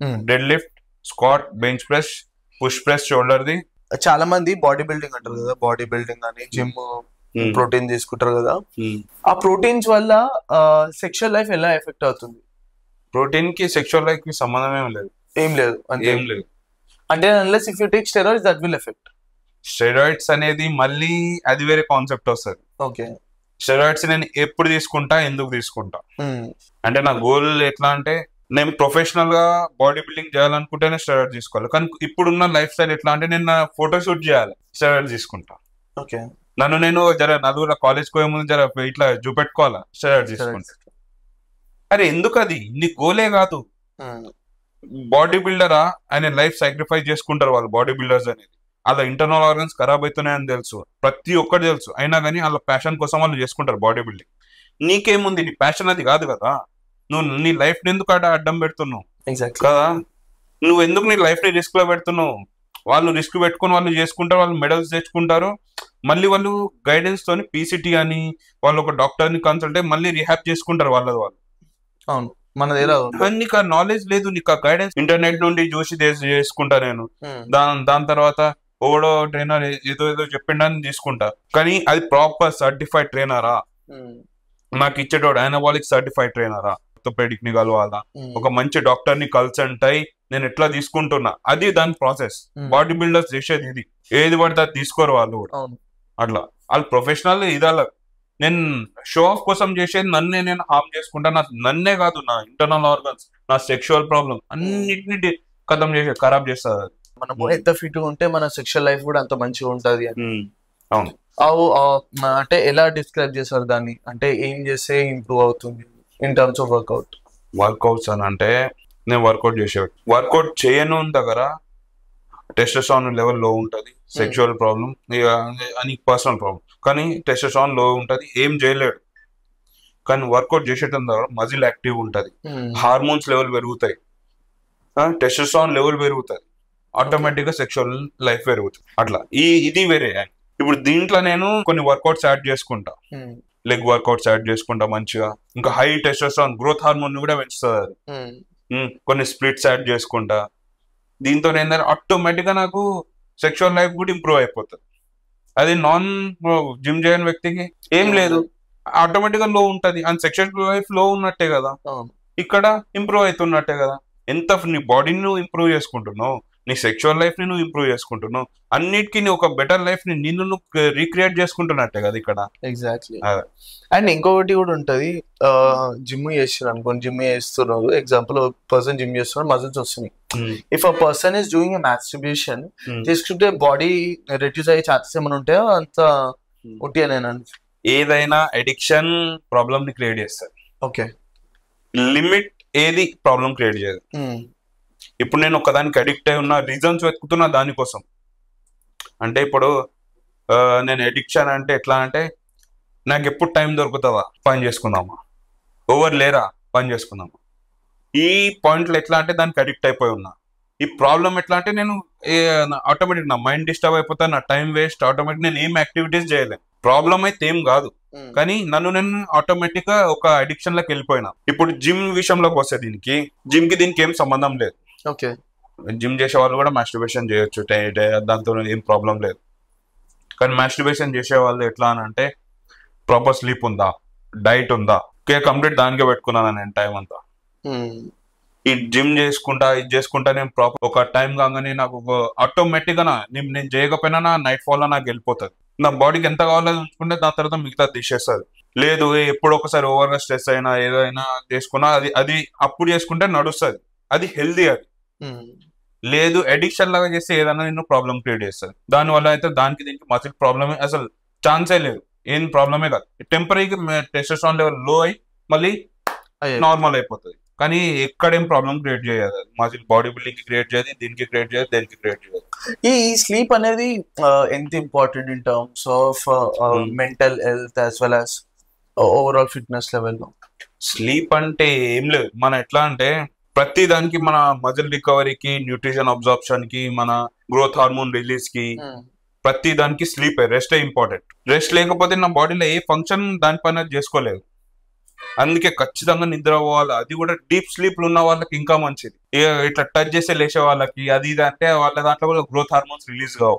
Hmm.
Deadlift squat bench press push press shoulder the.
చాలా మంది బాడీ బిల్డింగ్ అంటారు కదా బాడీ బిల్డింగ్ అని జిమ్ ప్రోటీన్ తీసుకుంటారు కదా. ఆ ప్రోటీన్స్ వల్ల సెక్షువల్ లైఫ్ ఎలా ఎఫెక్ట్ అవుతుంది?
ప్రోటీన్కి సెక్షువల్ లైఫ్కి సంబంధం ఏం లేదు.
ఏం లేదు అంటే
ఏం లేదు.
అంటే unless if you take steroids that will affect
steroids అనేది మళ్ళీ అది వేరే కాన్సెప్ట్ వస్తుంది.
ఓకే.
స్టెరాయిడ్స్ నేను ఎప్పుడు తీసుకుంటా ఎందుకు తీసుకుంటా? అంటే నా గోల్ ఎట్లా అంటే నేను ప్రొఫెషనల్గా బాడీ బిల్డింగ్ చేయాలనుకుంటేనే స్టెరాయిడ్ తీసుకోవాలి. కానీ ఇప్పుడున్న లైఫ్ స్టైల్ ఎట్లా అంటే నేను నా ఫోటో షూట్ చేయాలి స్టెరాయిడ్ తీసుకుంటా.
ఓకే.
నన్ను నేను జర నలుగురు కాలేజ్ పోయే ముందు జర ఇట్లా చూపెట్టుకోవాలా స్టెరాయిడ్ తీసుకుంటా? అరే ఎందుకు అది? నీ గోలే కాదు. బాడీ బిల్డరా ఆయన లైఫ్ సాక్రిఫైస్ చేసుకుంటారు వాళ్ళు బాడీ బిల్డర్స్ అనేది. అలా ఇంటర్నల్ ఆర్గన్స్ ఖరాబ్ అవుతున్నాయని తెలుసు. ప్రతి ఒక్కటి తెలుసు. అయినా కానీ వాళ్ళ ప్యాషన్ కోసం వాళ్ళు చేసుకుంటారు బాడీ బిల్డింగ్ నీకేముంది? నీ ప్యాషన్ అది కాదు కదా. నువ్వు నీ లైఫ్ ఎందుకు అడ అడ్డం పెడుతున్నావు? కదా. నువ్వు ఎందుకు నీ లైఫ్ని రిస్క్లో పెడుతున్నావు? వాళ్ళు రిస్క్ పెట్టుకొని వాళ్ళు చేసుకుంటారు వాళ్ళు మెడల్స్ తెచ్చుకుంటారు. మళ్ళీ వాళ్ళు గైడెన్స్ తోని పీసీటీ అని వాళ్ళు ఒక డాక్టర్ని కన్సల్ట్ అయ్యి మళ్ళీ రిహాబ్ చేసుకుంటారు వాళ్ళది వాళ్ళు.
అవును. మన దగ్గర
కానీ నీకు ఆ నాలెడ్జ్ లేదు నీకు ఆ గైడెన్స్ ఇంటర్నెట్ నుండి చూసి చేసి- చేసుకుంటా నేను. దాని దాని తర్వాత ఓడో ట్రైనర్ ఏదో ఏదో చెప్పిండని తీసుకుంటా. కానీ అది ప్రాపర్ సర్టిఫైడ్ ట్రైనరా నాకు ఇచ్చేటోడు అనబాలిక్ సర్టిఫైడ్ ట్రైనరా ఆర్థోపెడిక్ని కలవాలా. ఒక మంచి డాక్టర్ని కన్సల్ట్ అయి నేను ఎట్లా తీసుకుంటున్నా. అది దాని ప్రాసెస్ బాడీ బిల్డర్స్ చేసేది ఇది. ఏది పడితే అది తీసుకోరు వాళ్ళు కూడా. అట్లా. వాళ్ళు ప్రొఫెషనల్ ఇదాల. నేను షో ఆఫ్ కోసం చేసేది నన్నే నేను హార్మ్ చేసుకుంటా. నా నన్నే కాదు నా ఇంటర్నల్ ఆర్గన్స్ నా సెక్షువల్ ప్రాబ్లమ్ అన్నిటిని ఖతం చేసే ఖరాబ్ చేస్తుంది అది.
మనము ఎంత ఫిట్ ఉంటే మన సెక్షువల్ లైఫ్ కూడా అంత మంచిగా ఉంటది అని.
అవును.
అంటే ఎలా డిస్క్రైబ్ చేస్తారు దాన్ని? అంటే ఏం చేస్తే ఇంప్రూవ్ అవుతుంది in terms of workout
workouts అని అంటే నేను వర్కౌట్ చేసేవాడు వర్కౌట్ చేయను దగ్గర టెస్టోస్టాన్ లెవెల్లో ఉంటది సెక్షువల్ ప్రాబ్లం అని పర్సనల్ ప్రాబ్లం కానీ టెస్టోస్టాన్లో ఉంటది ఏం చేయలేడు. కానీ వర్కౌట్ చేసేటం ద్వారా మజిల్ యాక్టివ్ ఉంటది. హార్మోన్స్ లెవెల్ పెరుగుతాయి. టెస్టోస్టాన్ లెవెల్ పెరుగుతుంది ఆటోమేటిక్గా సెక్షువల్ లైఫ్ పెరుగుతుంది. అట్లా. ఈ ఇది వేరే. ఇప్పుడు దీంట్లో నేను కొన్ని వర్కౌట్స్ యాడ్ చేసుకుంటా. లెగ్ వర్కౌట్స్ యాడ్ చేసుకుంటా మంచిగా. ఇంకా హై టెస్టోస్టాన్ గ్రోత్ హార్మోన్ కూడా పెంచుతుంది అది. కొన్ని స్ప్లిట్స్ యాడ్ చేసుకుంటా. దీంతో ఏంటంటే ఆటోమేటిక్గా నాకు సెక్షువల్ లైఫ్ కూడా ఇంప్రూవ్ అయిపోతుంది. అది నాన్ జిమ్ చేయని వ్యక్తికి ఏం లేదు. ఆటోమేటిక్గా లో ఉంటది. అండ్ సెక్షువల్ లైఫ్లో ఉన్నట్టే కదా. ఇక్కడ ఇంప్రూవ్ అవుతున్నట్టే కదా. ఎంత నీ బాడీని నువ్వు ఇంప్రూవ్ చేసుకుంటున్నావు? నీ సెక్షువల్ లైఫ్ని నువ్వు ఇంప్రూవ్ చేసుకుంటున్నావు. అన్నిటికీ నీ ఒక బెటర్ లైఫ్ని నిన్ను నువ్వు రీక్రియేట్ చేసుకుంటున్నట్టే కదా ఇక్కడ.
ఎగ్జాక్ట్లీ. అండ్ ఇంకొకటి కూడా ఉంటది జిమ్ చేస్తారు అనుకోండి జిమ్ చేస్తున్నారు. ఎగ్జాంపుల్ పర్సన్ జిమ్ చేస్తున్నారు మజిల్స్ వస్తున్నాయి. If a person is doing a masturbation తీసుకుంటే బాడీ రెడ్యూస్ అయ్యే ఛాన్సెస్ ఏమైనా ఉంటాయో అంత ఉట్టి నేను
ఏదైనా అడిక్షన్ ప్రాబ్లమ్ని క్రియేట్ చేస్తారు.
ఓకే
లిమిట్ ఏది ప్రాబ్లం క్రియేట్ చేయదు. ఇప్పుడు నేను ఒకదానికి అడిక్ట్ అయి ఉన్న రీజన్స్ వెతుకుతున్నా దానికోసం. అంటే ఇప్పుడు నేను అడిక్షన్ అంటే ఎట్లా అంటే నాకు ఎప్పుడు టైం దొరుకుతుందా పని చేసుకుందామా? ఓవర్ లేరా? పని చేసుకుందామా? ఈ పాయింట్లో ఎట్లా అంటే దానికి అడిక్ట్ అయిపోయి ఉన్నా. ఈ ప్రాబ్లం ఎట్లా అంటే నేను ఆటోమేటిక్ నా మైండ్ డిస్టర్బ్ అయిపోతా నా టైం వేస్ట్ ఆటోమేటిక్ నేను ఏం యాక్టివిటీస్ చేయలేను. ప్రాబ్లం అయితే ఏం కాదు. కానీ నన్ను నేను ఆటోమేటిక్గా ఒక అడిక్షన్లోకి వెళ్ళిపోయినా. ఇప్పుడు జిమ్ విషయంలోకి వస్తే దీనికి జిమ్కి దీనికి ఏం సంబంధం లేదు.
ఓకే.
జిమ్ చేసే వాళ్ళు కూడా మాస్టర్బేషన్ చేయొచ్చు. దాంతో ఏం ప్రాబ్లం లేదు. కానీ మాస్టర్బేషన్ చేసే వాళ్ళు ఎట్లా అని అంటే ప్రాపర్ స్లీప్ ఉందా? డైట్ ఉందా? ఓకే కంప్లీట్ దానికే పెట్టుకున్నాను నేను టైం అంతా. ఈ జిమ్ చేసుకుంటా ఇది చేసుకుంటా నేను ప్రాపర్ ఒక టైం కాగానే నాకు ఒక ఆటోమేటిక్గా నా- నేను నేను చేయకపోయినా నా నైట్ ఫాల్లో నాకు వెళ్ళిపోతుంది. నా బాడీకి ఎంత కావాలో ఉంచుకుంటే దాని తర్వాత మిగతా తీసేస్తుంది. లేదు ఎప్పుడు ఒకసారి ఓవర్గా స్ట్రెస్ అయినా ఏదైనా చేసుకున్నా అది అది అప్పుడు చేసుకుంటే నడుస్తుంది. అది హెల్దీ అది. లేదు అడిక్షన్ లాగా చేస్తే ఏదైనా నేను ప్రాబ్లం క్రియేట్ చేస్తుంది. దాని వల్ల అయితే దానికి దీనికి మసిల్ ప్రాబ్లమే అసలు ఛాన్సే లేదు. ఏం ప్రాబ్లమే కాదు. టెంపరీగా టెస్టోస్ట్రాన్ లెవెల్లో అయి మళ్ళీ నార్మల్ అయిపోతుంది. కానీ ఎక్కడేం ప్రాబ్లం క్రియేట్ చేయదు. మజిల్ బాడీ బిల్డింగ్ క్రియేట్ చేయదు దీనికి క్రియేట్ చేయదు దేనికి క్రియేట్ చేయదు.
ఈ స్లీప్ అనేది ఎంత important in terms of
Hmm.
Mental health as well as overall fitness లెవెల్లో
స్లీప్ అంటే ఏం లేదు. మన ఎట్లా అంటే ప్రతి దానికి మన మజిల్ రికవరీకి న్యూట్రిషన్ అబ్జార్ప్షన్కి మన గ్రోత్ హార్మోన్ రిలీజ్కి ప్రతి దానికి స్లీప్ రెస్ట్ ఇంపార్టెంట్. రెస్ట్ లేకపోతే నా బాడీలో ఏ ఫంక్షన్ దానిపైన చేసుకోలేదు అందుకే ఖచ్చితంగా నిద్ర పోవాలి. అది కూడా డీప్ స్లీప్ ఉన్న వాళ్ళకి ఇంకా మంచిది. ఇట్లా టచ్ చేసే లేచే వాళ్ళకి అది ఇది అంటే వాళ్ళ దాంట్లో కూడా గ్రోత్ హార్మోన్స్ రిలీజ్ కావు.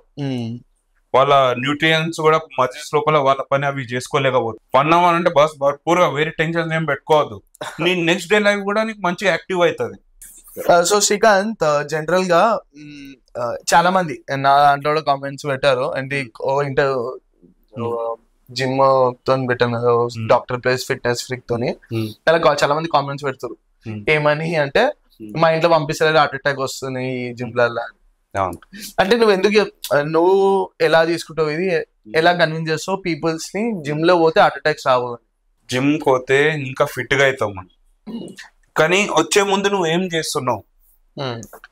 వాళ్ళ న్యూట్రియన్స్ కూడా మజిల్స్ లోపల వాళ్ళ పని అవి చేసుకోలేకపోతుంది పని అవ్వాలంటే బస్ భర్పూర్గా వేరే టెన్షన్ ఏం పెట్టుకోవద్దు. నీ నెక్స్ట్ డే లైఫ్ కూడా నీకు మంచిగా యాక్టివ్ అవుతుంది.
సో శ్రీకాంత్ జనరల్గా మ్, uh, చాలా మంది నా దాంట్లో కూడా కామెంట్స్ పెట్టారు. అంటే ఓ ఇంటర్ జిమ్తో పెట్టాను డాక్టర్ ప్లేస్ ఫిట్నెస్ ఫ్రిక్ తోని.
Hmm.
చాలా మంది కామెంట్స్ పెడతారు. ఏమని అంటే. మా. ఇంట్లో పంపిస్తలేదు హార్ట్ అటాక్ వస్తుంది ఈ జిమ్లలో
అవును
అంటే నువ్వు ఎందుకు నువ్వు ఎలా తీసుకుంటావు ఇది? ఎలా కన్విన్స్ చేస్తావు పీపుల్స్ని జిమ్లో పోతే హార్ట్ అటాక్స్ రావు?
జిమ్ పోతే ఇంకా ఫిట్గా అవుతావు మనం. కానీ వచ్చే ముందు నువ్వు ఏం చేస్తున్నావు.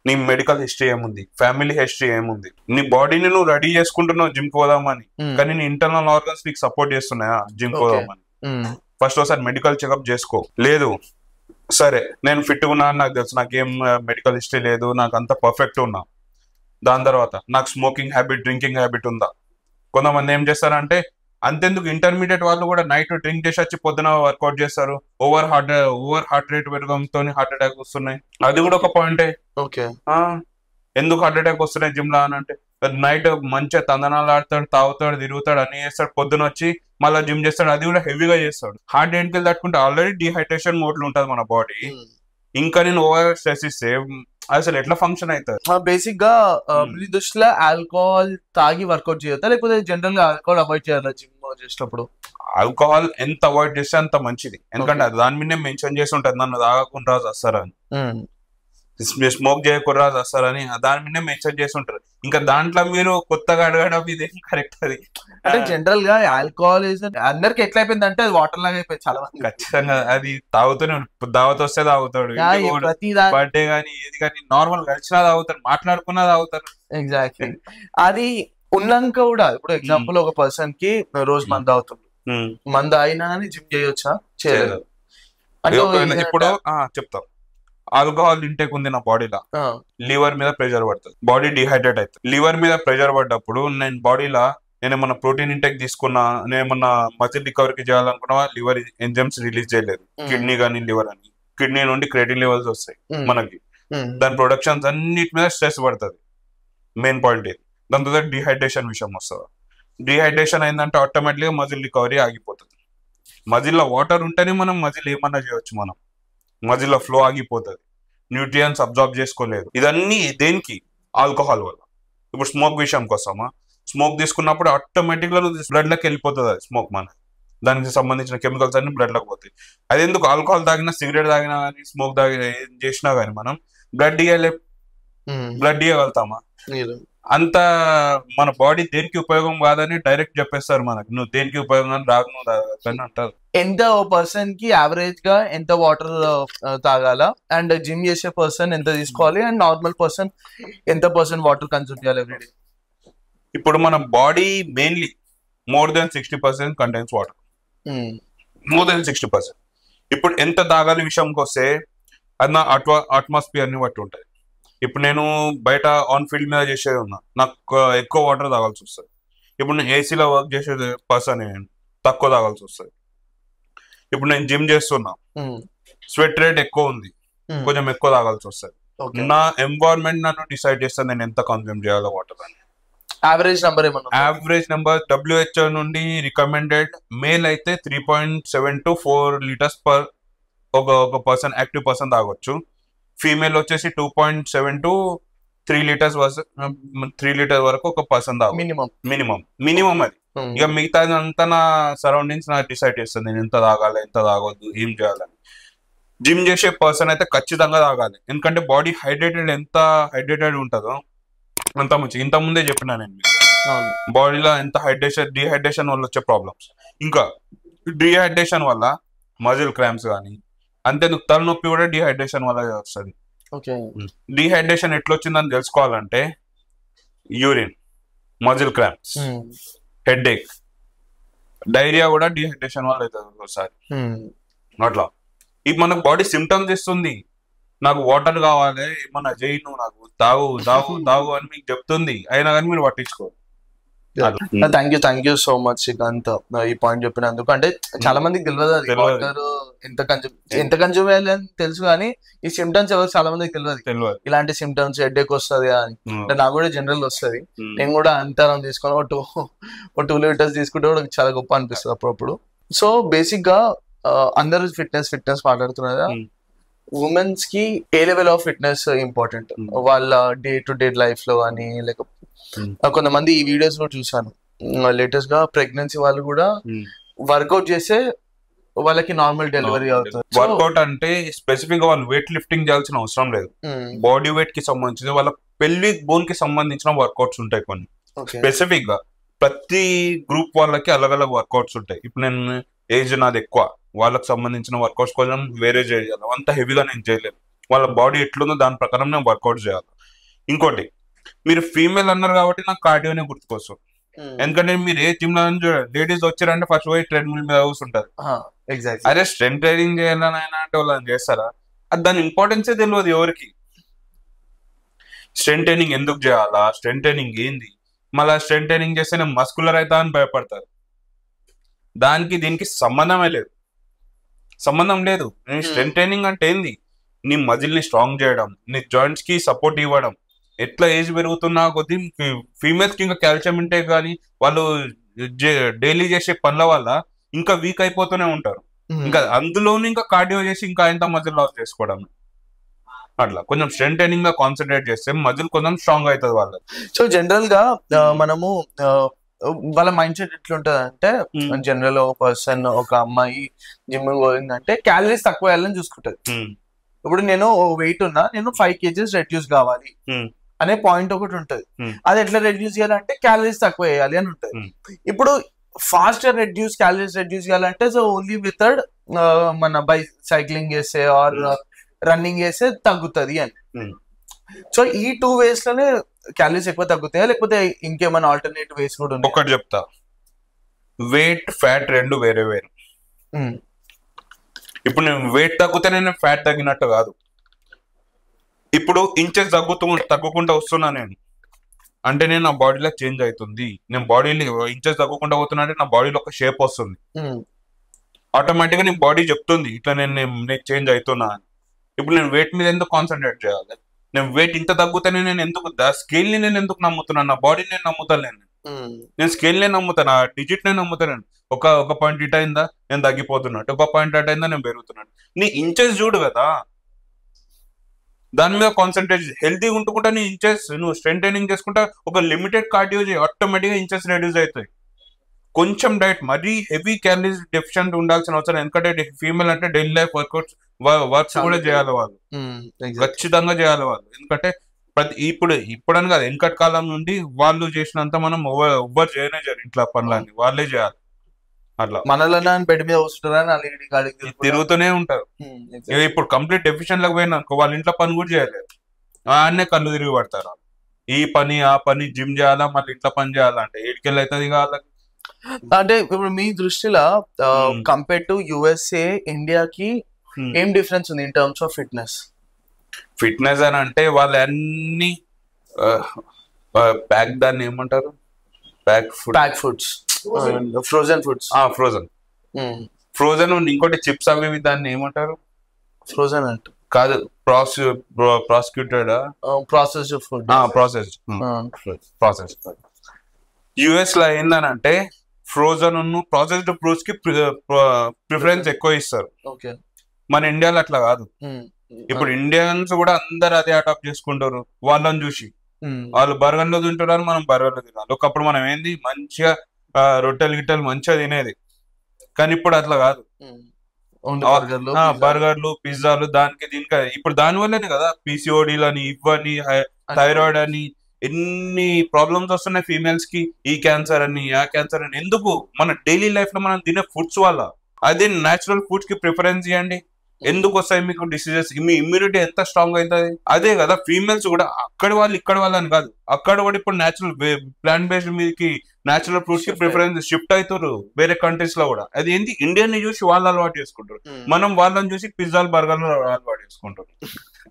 నీ మెడికల్ హిస్టరీ ఏముంది? ఫ్యామిలీ హిస్టరీ ఏముంది? నీ బాడీని నువ్వు రెడీ చేసుకుంటున్నావు జిమ్ పోదామని. కానీ నీ ఇంటర్నల్ ఆర్గన్స్ నీకు సపోర్ట్ చేస్తున్నాయా జిమ్. పోదామని. ఫస్ట్ ఒకసారి మెడికల్ చెకప్ చేసుకో. లేదు. సరే నేను ఫిట్ ఉన్నా నాకు తెలుసు నాకేం మెడికల్ హిస్టరీ లేదు నాకు అంత పర్ఫెక్ట్ ఉన్నా. దాని తర్వాత నాకు స్మోకింగ్ హ్యాబిట్ డ్రింకింగ్ హ్యాబిట్ ఉందా? కొంతమంది ఏం చేస్తారంటే అంతెందుకు ఇంటర్మీడియట్ వాళ్ళు కూడా నైట్ డ్రింక్ చేసి వచ్చి పొద్దున వర్కౌట్ చేస్తారు. Over heart over heart rate పెరగడంతో హార్ట్ అటాక్ వస్తున్నాయి. అది కూడా ఒక పాయింటే
ఓకే.
ఎందుకు హార్ట్ అటాక్ వస్తున్నాయి జిమ్లో అని అంటే నైట్ మంచిగా తందనాలు ఆడతాడు తాగుతాడు తిరుగుతాడు అన్ని చేస్తాడు పొద్దున వచ్చి మళ్ళీ జిమ్ చేస్తాడు అది కూడా హెవీగా చేస్తాడు. హార్ట్ దేనికి తట్టుకుంటే ఆల్రెడీ డిహైడ్రేషన్ మోడ్లో ఉంటుంది మన బాడీ ఇంకా నేను ఓవర్ స్ట్రెస్ ఇస్తే అసలు ఎట్లా ఫంక్షన్ అవుతుంది బేసిక్గా.
మీ దృష్టిలో ఆల్కహాల్ తాగి వర్కౌట్ చేయొద్దా లేకపోతే జనరల్గా ఆల్కహాల్ అవాయిడ్ చేయాలా జిమ్ చేసినప్పుడు
ఆల్కహాల్ ఎంత అవాయిడ్ చేస్తే అంత మంచిది. ఎందుకంటే దాని మీదే మెన్షన్ చేసి ఉంటుంది. నన్ను తాగకుండా వస్తారని స్మోక్ చేయకుండా వస్తారని దాని మీదే మెన్షన్ చేసి ఉంటారు ఇంకా దాంట్లో మీరు కొత్తగా అడగడం ఇదేం కరెక్ట్ అది?
అంటే జనరల్గా ఆల్కహాల్ అందరికి ఎట్లా అయిపోయింది అంటే అది వాటర్ లాగా అయిపోయింది చాలా మంది
ఖచ్చితంగా అది తాగుతూనే. దావత్ వస్తే తాగుతాడు. బర్త్డే కానీ ఏది కానీ నార్మల్ కలిసినా తాగుతారు మాట్లాడుకున్నా తాగుతారు
ఎగ్జాక్ట్లీ అది ఉన్నాక కూడా ఇప్పుడు ఎగ్జాంపుల్ ఒక పర్సన్కి రోజు మందు అవుతుంది. మందు అయినా అని జిమ్ చేయొచ్చా? చేయలేదు.
ఇప్పుడు చెప్తాం. ఆల్కహాల్ ఇంటేక్ ఉంది నా బాడీలో. లివర్ మీద ప్రెషర్ పడుతుంది. బాడీ డిహైడ్రేట్ అవుతుంది. లివర్ మీద ప్రెషర్ పడ్డప్పుడు నేను బాడీలో నేను ఏమన్నా ప్రోటీన్ ఇంటేక్ తీసుకున్నా నేను ఏమన్నా మజిల్ రికవరీకి చేయాలనుకున్నా లివర్ ఎంజైమ్స్ రిలీజ్ చేయలేదు. కిడ్నీ కానీ లివర్ అని. కిడ్నీ నుండి క్రియేటిన్ లెవెల్స్ వస్తాయి మనకి. దాని ప్రొడక్షన్స్ అన్నిటి మీద స్ట్రెస్ పడుతుంది. మెయిన్ పాయింట్ ఇది. దాని తర్వాత డిహైడ్రేషన్ విషయం వస్తుంది. డిహైడ్రేషన్ అయిందంటే ఆటోమేటిక్గా మజిల్ రికవరీ ఆగిపోతుంది. మజిల్లో వాటర్ ఉంటేనే మనం మజిల్ ఏమన్నా చేయొచ్చు మనం. మజిల్లో ఫ్లో ఆగిపోతుంది. న్యూట్రియన్స్ అబ్జార్బ్ చేసుకోలేదు. ఇదన్నీ దేనికి? ఆల్కహాల్ వల్ల. ఇప్పుడు స్మోక్ విషయంకి వస్తామా స్మోక్ తీసుకున్నప్పుడు ఆటోమేటిక్గా బ్లడ్లోకి వెళ్ళిపోతుంది అది స్మోక్ మన. దానికి సంబంధించిన కెమికల్స్ అన్ని బ్లడ్లోకి పోతాయి. అది ఎందుకు? ఆల్కహాల్ తాగినా సిగరెట్ తాగినా కానీ స్మోక్ తాగినా ఏం చేసినా కానీ మనం బ్లడ్ ఇవ్వలే బ్లడ్ ఇవ్వగలుగుతామా అంత మన బాడీ దేనికి ఉపయోగం కాదని డైరెక్ట్ చెప్పేస్తారు మనకు. నువ్వు దేనికి ఉపయోగం అని నువ్వు తాగకు" అంటారు.
ఎంత పర్సన్కి యావరేజ్గా ఎంత వాటర్ తాగాల? అండ్ జిమ్ చేసే పర్సన్ ఎంత తీసుకోవాలి? అండ్ నార్మల్ పర్సన్ ఎంత పర్సన్ వాటర్ కన్సూమ్ చేయాలి ఎవ్రీడే
ఇప్పుడు మన body mainly more than sixty percent contains water more than sixty percent ఇప్పుడు ఎంత తాగాలి విషయంకి వస్తే అది నా అట్వా అట్మాస్ఫియర్ని బట్టి ఉంటుంది ఇప్పుడు నేను బయట ఆన్ ఫీల్డ్ మీద చేసేది ఉన్నా. నాకు ఎక్కువ వాటర్ తాగాల్సి వస్తుంది. ఇప్పుడు నేను ఏసీలో వర్క్ చేసే పర్సన్ నేను తక్కువ తాగాల్సి వస్తుంది. ఇప్పుడు నేను జిమ్ చేస్తున్నా. స్వెట్ రేట్ ఎక్కువ ఉంది. కొంచెం ఎక్కువ తాగాల్సి వస్తుంది. నా ఎన్వైరన్మెంట్ నన్ను డిసైడ్ చేస్తాను నేను ఎంత కన్జ్యూమ్ చేయాలో వాటర్ అని
average number?
Average number WHO నుండి రికమెండెడ్ మేల్ అయితే three point seven to four litres per ఒక ఒక పర్సన్ యాక్టివ్ పర్సన్ తాగొచ్చు. ఫీమేల్ వచ్చేసి two point seven to three litres three litre వరకు ఒక పర్సన్ తాగు.
మినిమం
మినిమం మినిమం అది. ఇక మిగతా అంతా నా సరౌండింగ్స్ నాకు డిసైడ్ చేస్తుంది. నేను ఎంత తాగాలి ఎంత తాగొద్దు ఏం చేయాలని జిమ్ చేసే పర్సన్ అయితే ఖచ్చితంగా తాగాలి. ఎందుకంటే బాడీ హైడ్రేటెడ్ ఎంత హైడ్రేటెడ్ ఉంటుందో అంత మంచి ఇంత ముందే చెప్పినా నేను బాడీలో ఎంత హైడ్రేషన్ డిహైడ్రేషన్ వల్ల వచ్చే ప్రాబ్లమ్స్ ఇంకా డిహైడ్రేషన్ వల్ల మజిల్ క్రాంప్స్ కానీ అంతేందుకు తలనొప్పి కూడా డిహైడ్రేషన్ వల్ల వస్తుంది. డిహైడ్రేషన్ ఎట్లా వచ్చిందని తెలుసుకోవాలంటే urine muscle cramps headache diarrhoea కూడా డిహైడ్రేషన్ వల్ల అవుతుంది ఒకసారి. అట్లా. ఇది మనకు బాడీ సిమ్టమ్స్ ఇస్తుంది నాకు వాటర్ కావాలి ఏమన్నా చేయి నువ్వు నాకు తాగు తాగు తాగు అని మీకు చెప్తుంది. అయినా కానీ మీరు పట్టించుకో
thank you thank you so much Srikanth ఈ పాయింట్ చెప్పినందుకు. అంటే చాలా మందికి తెలియదు అది. వాటర్ ఎంత కన్జ్యూమ్ ఎంత కన్జ్యూమ్ చేయాలి అని తెలుసు కానీ ఈ సిమ్టమ్స్ ఎవరు చాలా మందికి తెలియదు ఇలాంటి సిమ్టమ్స్ హెడ్ వస్తుంది అని. అంటే నాకు కూడా జనరల్ వస్తుంది.
ఉమ్.
నేను కూడా అంతరం తీసుకొని ఒక టూ ఒక టూ లీటర్స్ తీసుకుంటే కూడా చాలా గొప్ప అనిపిస్తుంది అప్పుడప్పుడు. సో బేసిక్గా ఆ, అందరూ ఫిట్నెస్ ఫిట్నెస్ మాట్లాడుతున్నారు?
Hmm.
ఉమెన్స్కి ఏ level of fitness important
Hmm.
వాళ్ళ డే టు డే లైఫ్లో కానీ లేకపోతే
Hmm.
కొంతమంది ఈ వీడియోస్లో చూసాను లేటెస్ట్గా ప్రెగ్నెన్సీ వాళ్ళు కూడా. వర్కౌట్ చేస్తే వాళ్ళకి నార్మల్ డెలివరీ అవుతుంది.
వర్కౌట్ అంటే స్పెసిఫిక్గా వాళ్ళు వెయిట్ లిఫ్టింగ్ చేయాల్సిన అవసరం లేదు.
Hmm,
బాడీ వెయిట్కి సంబంధించిన వాళ్ళ పెల్విక్ బోన్కి సంబంధించిన వర్కౌట్స్ ఉంటాయి కొన్ని. స్పెసిఫిక్గా ప్రతి గ్రూప్ వాళ్ళకి అలగ్ అలగ్ వర్కౌట్స్ ఉంటాయి. ఇప్పుడు నేను ఏజ్ నాది ఎక్కువ. వాళ్ళకి సంబంధించిన వర్కౌట్స్ కొంచెం వేరే చేయాలి. అంత హెవీగా నేను చేయలేను. వాళ్ళ బాడీ ఎట్లుందో దాని ప్రకారం నేను వర్కౌట్ చేయాలి. ఇంకోటి మీరు ఫీమేల్ అన్నారు కాబట్టి నాకు కార్డియోనే గుర్తుకొస్తుంది
Hmm.
ఎందుకంటే మీరు ఏ జిమ్లో చూడండి లేడీస్ వచ్చారంటే ఫస్ట్ పోయి ట్రెడ్మిల్ మీద కూర్చుంటారు. అరే స్ట్రెంత్ ట్రైనింగ్ చేయాలని అంటే వాళ్ళని చేస్తారా? అది దాని ఇంపార్టెన్సే తెలియదు ఎవరికి. స్ట్రెంత్ ట్రైనింగ్ ఎందుకు చేయాలా? స్ట్రెంత్ ట్రైనింగ్ ఏంది? మళ్ళీ స్ట్రెంత్ ట్రైనింగ్ చేస్తే నేను మస్కులర్ అవుతా అని భయపడతారు. దానికి దీనికి సంబంధమే లేదు. సంబంధం లేదు. నేను. స్ట్రెంత్ ట్రైనింగ్ అంటే ఏంది? నీ మజిల్ని స్ట్రాంగ్ చేయడం నీ జాయింట్స్కి సపోర్ట్ ఇవ్వడం. ఎట్లా ఏజ్ పెరుగుతున్నా కొద్దీ ఫీమేల్స్కి ఇంకా కాల్షియం ఇంటే కానీ వాళ్ళు డైలీ చేసే పనుల వల్ల ఇంకా వీక్ అయిపోతూనే ఉంటారు. ఇంకా అందులోనూ ఇంకా కార్డియో చేసి ఇంకా ఎంత మజిల్ లాస్ చేసుకోవడం అట్లా కొంచెం స్ట్రెంత్ ట్రైనింగ్గా కాన్సన్ట్రేట్ చేస్తే మజిల్ కొంచెం స్ట్రాంగ్ అవుతుంది వాళ్ళకి
సో జనరల్గా మనము వాళ్ళ మైండ్ సెట్ ఎట్లుంటది అంటే. జనరల్ ఒక పర్సన్ ఒక అమ్మాయి జిమ్ పోయిందంటే క్యాలరీస్ తక్కువ వేయాలని చూసుకుంటది. ఇప్పుడు నేను వెయిట్ ఉన్నా నేను ఫైవ్ కేజీస్ రెడ్యూస్ కావాలి. అనే పాయింట్ ఒకటి ఉంటది. అది ఎట్లా రెడ్యూస్ చేయాలంటే క్యాలరీస్ తక్కువ వేయాలి అని ఉంటది. ఇప్పుడు ఫాస్ట్ రెడ్యూస్ క్యాలరీస్ రెడ్యూస్ చేయాలంటే సో ఓన్లీ మెథడ్ మన బై సైక్లింగ్ చేస్తే ఆర్ రన్నింగ్ చేస్తే తగ్గుతుంది అని. సో ఈ టూ వేస్లోనే క్యాలరీస్ ఎక్కువ తగ్గుతాయా? లేకపోతే ఇంకేమైనా ఆల్టర్నేట్ వేస్ కూడా ఉన్నాయి?
ఒకటి చెప్తా. వెయిట్ ఫ్యాట్ రెండు వేరే వేరు. ఇప్పుడు నేను వెయిట్ తగ్గితే నేను ఫ్యాట్ తగ్గినట్టు కాదు. ఇప్పుడు ఇంచెస్ తగ్గుతూ తగ్గకుండా వస్తున్నా నేను. అంటే నేను నా బాడీలో చేంజ్ అవుతుంది. నేను బాడీలో ఇంచెస్ తగ్గకుండా పోతున్నా అంటే నా బాడీలో ఒక షేప్ వస్తుంది. ఆటోమేటిక్గా నీ బాడీ చెప్తుంది ఇట్లా నేను నేను చేంజ్ అవుతున్నా అని. ఇప్పుడు నేను వెయిట్ మీద ఎందుకు కాన్సన్ట్రేట్ చేయాలి? నేను వెయిట్ ఇంత తగ్గుతానే నేను ఎందుకు స్కేల్ని నేను ఎందుకు నమ్ముతున్నాను నా బాడీ నేను నమ్ముతాను నేను. స్కేల్ నే నమ్ముతాను ఆ డిజిట్ నే నమ్ముతాను ఒక ఒక పాయింట్ ఇట్ అయిందా? నేను తగ్గిపోతున్నట్టు. ఒక పాయింట్ అట్ అయిందా? నేను పెరుగుతున్నట్టు. నీ ఇంచెస్ చూడు కదా దాని మీద కాన్సన్ట్రేట్ హెల్తీ ఉంటుకుంటా నీ ఇంచెస్ నువ్వు స్ట్రెంగ్ చేసుకుంటా ఒక లిమిటెడ్ కార్డియో చేయి ఆటోమేటిక్గా ఇంచెస్ రెడ్యూస్ అవుతాయి. కొంచెం డైట్ మరీ హెవీ క్యాలరీస్ డెఫిషియెంట్ ఉండాల్సిన అవసరం ఎందుకంటే ఫీమేల్ అంటే డైలీ లైఫ్ వర్కౌట్స్ వర్క్స్ కూడా చేయాలి వాళ్ళు. ఖచ్చితంగా చేయాలి వాళ్ళు. ఎందుకంటే ప్రతి ఇప్పుడు ఇప్పుడని కాదు వెనకటి కాలం నుండి వాళ్ళు చేసినంత మనం ఎవ్వ- ఎవ్వరు చేయనే చేయరు ఇంట్లో పనులన్నీ. వాళ్ళే చేయాలి. అట్లా.
ఆయన బెడ్ మీద తిరుగుకుంటా.
తిరుగుతూనే ఉంటారు. ఇప్పుడు కంప్లీట్ డెఫిషియెంట్ లాగా పోయినా వాళ్ళ ఇంట్లో పని కూడా చేయలేరు ఆడనే కళ్ళు తిరిగి పడతారు. ఈ పని ఆ పని జిమ్ చేయాలా? మళ్ళీ ఇంట్లో పని చేయాలంటే ఏడికెళ్ళి అవుతుంది వాళ్ళకి.
అంటే ఇప్పుడు మీ దృష్టిలో. కంపేర్ టు యుఎస్ఏ ఇండియాకి. ఏం డిఫరెన్స్ ఉంది in terms of fitness
fitness అని అంటే వాళ్ళు అన్ని ప్యాక్ దాన్ని ఏమంటారు? Pack food
pack foods frozen foods
frozen frozen ఇంకోటి చిప్స్ అవి దాన్ని ఏమంటారు?
ఫ్రోజన్ అంట
కాదు pros prosecuted
processed food
process process యుఎస్లో ఏందనంటే ఫ్రోజన్ ప్రాసెస్డ్ ఫ్రూట్స్కి ప్రిఫరెన్స్ ఎక్కువ ఇస్తారు. మన ఇండియాలో అట్లా కాదు. ఇప్పుడు ఇండియన్స్ కూడా అందరు అదే అడాప్ట్ చేసుకుంటారు. వాళ్ళని చూసి. వాళ్ళు బర్గర్లో తింటున్నారు మనం బర్గర్లో తినాలి. ఒకప్పుడు మనం ఏంది? మంచిగా రొట్టెలు గిట్టెలు మంచిగా తినేది. కానీ ఇప్పుడు అట్లా కాదు.
బర్గర్లు
పిజ్జాలు. దానికి దీనికి ఇప్పుడు దాని వల్లనే కదా పీసీఓడీలు అని ఇవని థైరాయిడ్ అని ఎన్ని ప్రాబ్లమ్స్ వస్తున్నాయి ఫీమేల్స్కి? ఈ క్యాన్సర్ అని ఆ క్యాన్సర్ అని. ఎందుకు? మన డైలీ లైఫ్లో మనం తినే ఫుడ్స్ వల్ల. అదే నేచురల్ ఫుడ్స్కి ప్రిఫరెన్స్ ఇవ్వండి ఎందుకు వస్తాయి మీకు డిసీజెస్ మీ ఇమ్యూనిటీ ఎంత స్ట్రాంగ్ అవుతుంది? అదే కదా ఫీమేల్స్ కూడా అక్కడ వాళ్ళు ఇక్కడ వాళ్ళు అని కాదు. అక్కడ కూడా ఇప్పుడు నేచురల్ ప్లాంట్ బేస్డ్ మీదకి నేచురల్
ఫ్రూట్స్కి
ప్రిఫరెన్స్ షిఫ్ట్ అవుతారు వేరే కంట్రీస్లో కూడా. అది ఏంటి ఇండియన్ని చూసి వాళ్ళు అలవాటు చేసుకుంటారు మనం వాళ్ళని చూసి పిజ్జాలు బర్గర్లు అలవాటు చేసుకుంటారు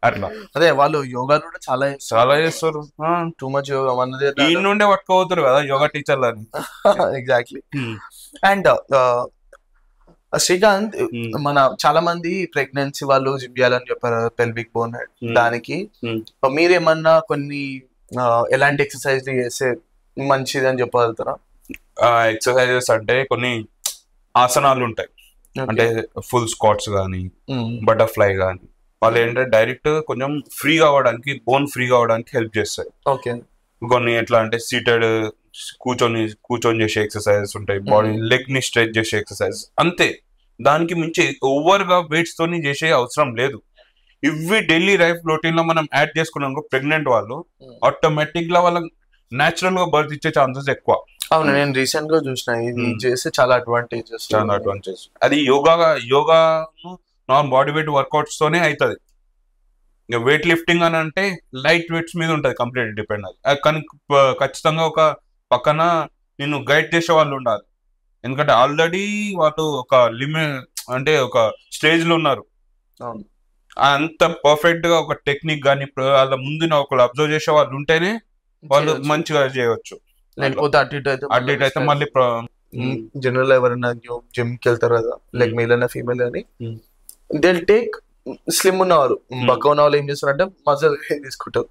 అట్లా.
అదే వాళ్ళు యోగా కూడా చాలా
చాలా చేస్తారు.
టూ మచ్ యోగా మనది
ఈ నుండే పట్టుకోవతారు కదా యోగా టీచర్లు అని
ఎగ్జాక్ట్లీ అండ్ శ్రీకాంత్. మన చాలా మంది ప్రెగ్నెన్సీ వాళ్ళు జిమ్ చేయాలని చెప్పారు పెల్విక్ బోన్. దానికి. మీరేమన్నా కొన్ని ఎలాంటి ఎక్సర్సైజ్ చేస్తే మంచిది అని చెప్పగలుగుతారా
ఎక్సర్సైజెస్ అంటే కొన్ని ఆసనాలు ఉంటాయి. అంటే ఫుల్ స్క్వాట్స్ కానీ బటర్ఫ్లై కానీ వాళ్ళు ఏంటంటే డైరెక్ట్ కొంచెం ఫ్రీ కావడానికి బోన్ ఫ్రీ కావడానికి హెల్ప్ చేస్తాయి.
ఓకే.
కొన్ని ఎట్లా అంటే సీటెడ్ కూర్చొని కూర్చొని చేసే ఎక్సర్సైజెస్ ఉంటాయి. బాడీ లెగ్ని స్ట్రెచ్ చేసే ఎక్సర్సైజ్ అంతే. దానికి మించి ఓవర్గా వెయిట్స్ తోని చేసే అవసరం లేదు. ఇవి డైలీ లైఫ్ రొటీన్లో మనం యాడ్ చేసుకున్నాం ప్రెగ్నెంట్ వాళ్ళు
Hmm.
ఆటోమేటిక్గా వాళ్ళకి నేచురల్గా బర్త్ ఇచ్చే ఛాన్సెస్ ఎక్కువ.
అవును నేను రీసెంట్గా చూసిన ఇది
Hmm.
చేస్తే చాలా అడ్వాంటేజెస్
చాలా అడ్వాంటేజ్ అది yoga yoga non body weight workouts తోనే అవుతుంది ఇంకా వెయిట్ లిఫ్టింగ్ అని అంటే లైట్ వెయిట్స్ మీద ఉంటుంది కంప్లీట్ డిపెండ్ అది. కానీ ఖచ్చితంగా ఒక పక్కన నిన్ను గైడ్ చేసే వాళ్ళు ఉండాలి. ఎందుకంటే ఆల్రెడీ వాళ్ళు ఒక లిమిట్ అంటే ఒక స్టేజ్లో ఉన్నారు.
అవును.
అంత పర్ఫెక్ట్గా ఒక టెక్నిక్ కానీ వాళ్ళ ముందు ఒకళ్ళు అబ్జర్వ్ చేసే వాళ్ళు ఉంటేనే వాళ్ళు. మంచిగా చేయవచ్చు
లేకపోతే అటు ఇటు అయితే
అటు ఇటు అయితే మళ్ళీ
జనరల్ ఎవరైనా జిమ్కి వెళ్తారు కదా లైక్. మేల్ అయినా ఫీమేల్ అని. దిల్ టేక్ స్లిమ్ ఉన్నవారు
Hmm.
బక్క ఉన్న వాళ్ళు ఏం చేస్తారంటే మజల్ తీసుకుంటారు.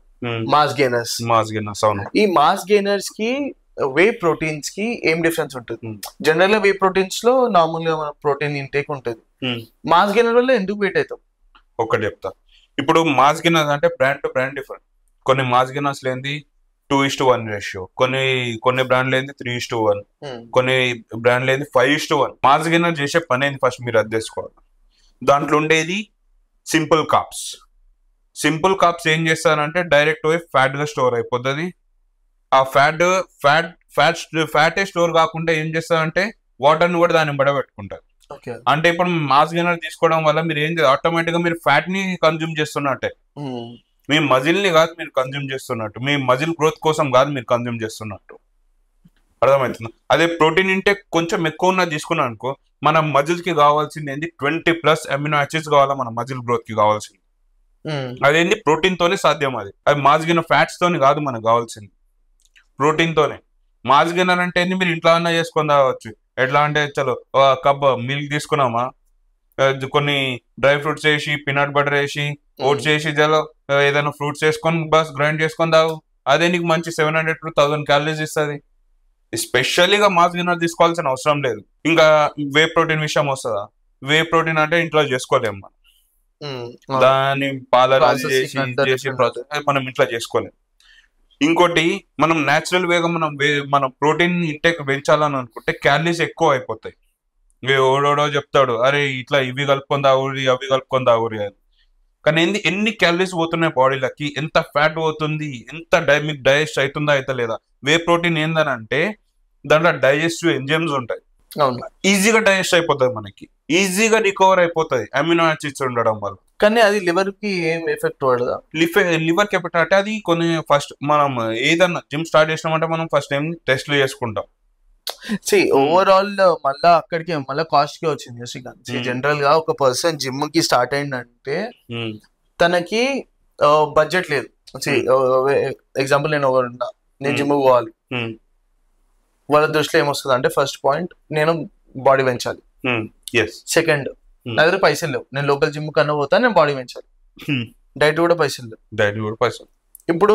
మాస్ గెయినర్స్
మాస్ గిన్నెస్ అవును.
ఈ మాస్ గెయినర్స్కి వే ప్రోటీన్స్కి ఏం డిఫరెన్స్ ఉంటుంది?
Hmm.
జనరల్గా వే ప్రోటీన్స్లో నార్మల్గా మన ప్రోటీన్ ఇంటేక్ ఉంటుంది. మాస్ గెయినర్ వల్ల ఎందుకు వెయిట్ అవుతాం?
ఒక్కటి చెప్తా. ఇప్పుడు మాస్ గిన్నెస్ అంటే బ్రాండ్ టు బ్రాండ్ డిఫరెంట్ కొన్ని మాస్ గిన్నెస్ లేనిది two is to one ratio కొన్ని కొన్ని బ్రాండ్ లేనిది త్రీ ఇస్ టు వన్ కొన్ని బ్రాండ్ లేనిది five is to one mass gainer చేసే పని ఏంది ఫస్ట్ మీరు అది తెలుసుకోవాలి దాంట్లో ఉండేది సింపుల్ కాప్స్ సింపుల్ కాప్స్ ఏం చేస్తారంటే డైరెక్ట్ పోయి ఫ్యాట్గా స్టోర్ అయిపోతుంది. ఆ ఫ్యాట్ ఫ్యాట్ ఫ్యాట్ ఫ్యాటే స్టోర్ కాకుండా ఏం చేస్తారంటే వాటర్ని కూడా దాన్ని బడబెట్టుకుంటారు అంటే ఇప్పుడు మాస్ గెయినర్ తీసుకోవడం వల్ల మీరు ఏం ఆటోమేటిక్గా మీరు ఫ్యాట్ని కన్జ్యూమ్ చేస్తున్నట్టే. మీ మజిల్ని కాదు మీరు కన్జ్యూమ్ చేస్తున్నట్టు. మీ మజిల్ గ్రోత్ కోసం కాదు మీరు కన్జ్యూమ్ చేస్తున్నట్టు. అర్థమవుతుంది? అదే ప్రోటీన్ ఇంటేక్ కొంచెం ఎక్కువ ఉన్నది తీసుకున్నాం అనుకో మన మజిల్కి కావాల్సింది ఏంటి ట్వంటీ ప్లస్ అమినో యాసిడ్స్ కావాలా మన మజిల్ గ్రోత్కి కావాల్సింది. అదేంటి ప్రోటీన్ తోనే సాధ్యం అది. అది మాజిగిన ఫ్యాట్స్ తోని కాదు మనకు కావాల్సింది. ప్రోటీన్ తోనే మాజిగిన అంటే మీరు ఇంట్లో అన్నా చేసుకొని తాగవచ్చు ఎట్లా అంటే చలో ఒక కప్ మిల్క్ తీసుకున్నామా? కొన్ని డ్రై ఫ్రూట్స్ వేసి పీనట్ బటర్ వేసి ఓట్స్ వేసి ఆ, ఏదైనా ఫ్రూట్స్ వేసుకొని బస్ గ్రైండ్ చేసుకొని తాగు. అదే నీకు మంచి seven hundred to thousand calories ఇస్తుంది. స్పెషల్లీగా మాస్ గిన్నర్ తీసుకోవాల్సిన అవసరం లేదు. ఇంకా వే ప్రోటీన్ విషయం వస్తుందా? వే ప్రోటీన్ అంటే ఇంట్లో చేసుకోలేము మనం. దాని
Processing
చేసి మనం ఇంట్లో చేసుకోలేం. ఇంకోటి మనం నేచురల్ వేగా మనం మన ప్రోటీన్ ఇంటేక్ పెంచాలని అనుకుంటే క్యాలరీస్ ఎక్కువ అయిపోతాయి. ఓడోడో చెప్తాడు అరే ఇట్లా ఇవి కలుపుకొని తాగురి అవి కలుపుకొని తాగురి అని. కానీ ఎన్ని ఎన్ని క్యాలరీస్ పోతున్నాయి బాడీలకి ఎంత ఫ్యాట్ పోతుంది? ఎంత డై మీకు డైజెస్ట్ అవుతుందా అయితే లేదా? వే ప్రోటీన్ ఏందని అంటే దాంట్లో డైజెస్టివ్ ఎంజైమ్స్ ఉంటాయి. ఈజీగా డైజెస్ట్ అయిపోతుంది మనకి. ఈజీగా రికవర్ అయిపోతుంది అమినో యాసిడ్స్ ఉండడం వల్ల.
కానీ అది లివర్కి ఏం ఎఫెక్ట్ పడదా?
లివర్ కెపాసిటీ అంటే అది కొన్ని ఫస్ట్ మనం ఏదన్నా జిమ్ స్టార్ట్ చేసినామంటే మనం ఫస్ట్ టైం టెస్ట్లు చేసుకుంటాం.
సి ఓవరాల్ మళ్ళా అక్కడికి మళ్ళా కాస్ట్కి వచ్చింది శ్రీకాంత్
Hmm.
జనరల్గా ఒక పర్సన్ జిమ్కి స్టార్ట్ అయిందంటే తనకి బడ్జెట్ లేదు. ఎగ్జాంపుల్ నేను ఒకరు ఉన్నా. నేను
Hmm.
జిమ్ పోవాలి. వాళ్ళ దృష్టిలో ఏమొస్తుంది అంటే ఫస్ట్ పాయింట్ నేను బాడీ పెంచాలి. Second
Hmm.
నా దగ్గర పైసలు లేవు. నేను లోకల్ జిమ్ కన్నా పోతా నేను బాడీ పెంచాలి డైట్ కూడా పైసలు లేవు.
డైలీ కూడా పైసలు
ఇప్పుడు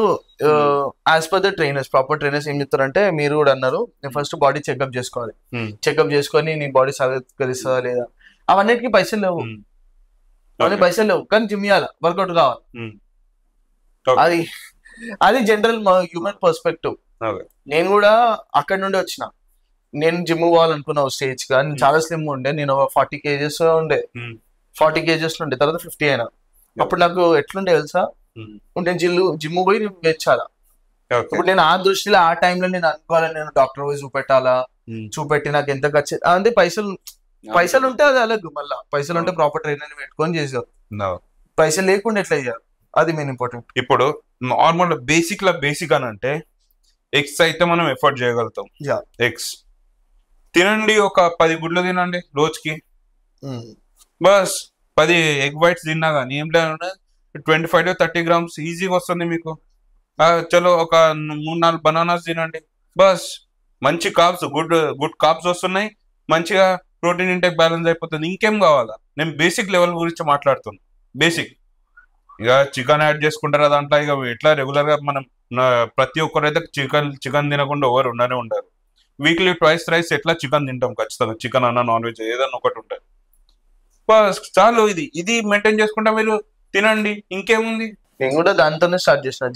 as per the trainers proper trainers ఏం చెప్తారంటే మీరు కూడా అన్నారు నేను ఫస్ట్ బాడీ చెకప్ చేసుకోవాలి.
Hmm.
చెకప్ చేసుకొని నీ బాడీ సహకరిస్తుందా లేదా? అవన్నిటికీ పైసలు లేవు.
Hmm.
అవన్నీ పైసలు లేవు. కానీ జిమ్ ఇవ్వాలి వర్కౌట్ కావాలి.
Hmm.
అది అది జనరల్ హ్యూమన్ పర్స్పెక్టివ్. నేను కూడా అక్కడ నుండి వచ్చిన. నేను జిమ్ పోవాలనుకున్నా స్టేజ్గా నేను చాలా స్లిమ్ ఉండే. నేను ఫార్టీ కేజెస్ ఉండే.
Hmm.
ఫార్టీ కేజెస్ ఉండే. తర్వాత ఫిఫ్టీ అయినా. అప్పుడు నాకు ఎట్లుండే తెలుసా?
Hmm.
నేను జిల్లు జిమ్ పోయి నేను
Okay.
ఇప్పుడు నేను ఆ దృష్టిలో ఆ టైంలో నేను అనుకోవాలి నేను డాక్టర్ పోయి చూపెట్టాలా?
Hmm.
చూపెట్టి నాకు ఎంత ఖర్చు అంటే పైసలు పైసలు ఉంటే అది అలాగే మళ్ళా. పైసలు ఉంటే ప్రాపర్ ట్రైనర్ పెట్టుకొని చేసారు. పైసలు లేకుండా ఎట్లా చేయాలి? అది మెయిన్ ఇంపార్టెంట్
ఇప్పుడు నార్మల్ బేసిక్ లా బేసిక్ అని అంటే ఎగ్స్ అయితే మనం ఎఫర్ట్ చేయగలుగుతాం.
Yeah.
తినండి ఒక పది గుడ్లు తినండి రోజుకి. బస్ పది ఎగ్ వైట్స్ తిన్నా కానీ ఏం లేదు twenty five to thirty grams ఈజీగా వస్తుంది మీకు. చలో ఒక మూడు నాలుగు బనానాస్ తినండి. బస్ మంచి కాప్స్ గుడ్ గుడ్ కాప్స్ వస్తున్నాయి. మంచిగా ప్రోటీన్ ఇంటెక్ బ్యాలెన్స్ అయిపోతుంది. ఇంకేం కావాలా? నేను బేసిక్ లెవెల్ గురించి మాట్లాడుతున్నాను బేసిక్. ఇక చికెన్ యాడ్ చేసుకుంటారా దాంట్లో? ఇక ఎట్లా రెగ్యులర్గా మనం ప్రతి ఒక్కరైతే చికెన్ చికెన్ తినకుండా ఎవరు ఉండనే ఉండరు. వీక్లీ ట్వైస్ రైస్ ఎట్లా చికెన్ తింటాం ఖచ్చితంగా. చికెన్ అన్న నాన్ వెజ్ ఏదన్నా ఒకటి ఉంటుంది. బస్ చాలు ఇది. ఇది మెయింటైన్ చేసుకుంటా మీరు తినండి. ఇంకేముంది?
నేను కూడా దాంతోనే స్టార్ట్ చేసిన.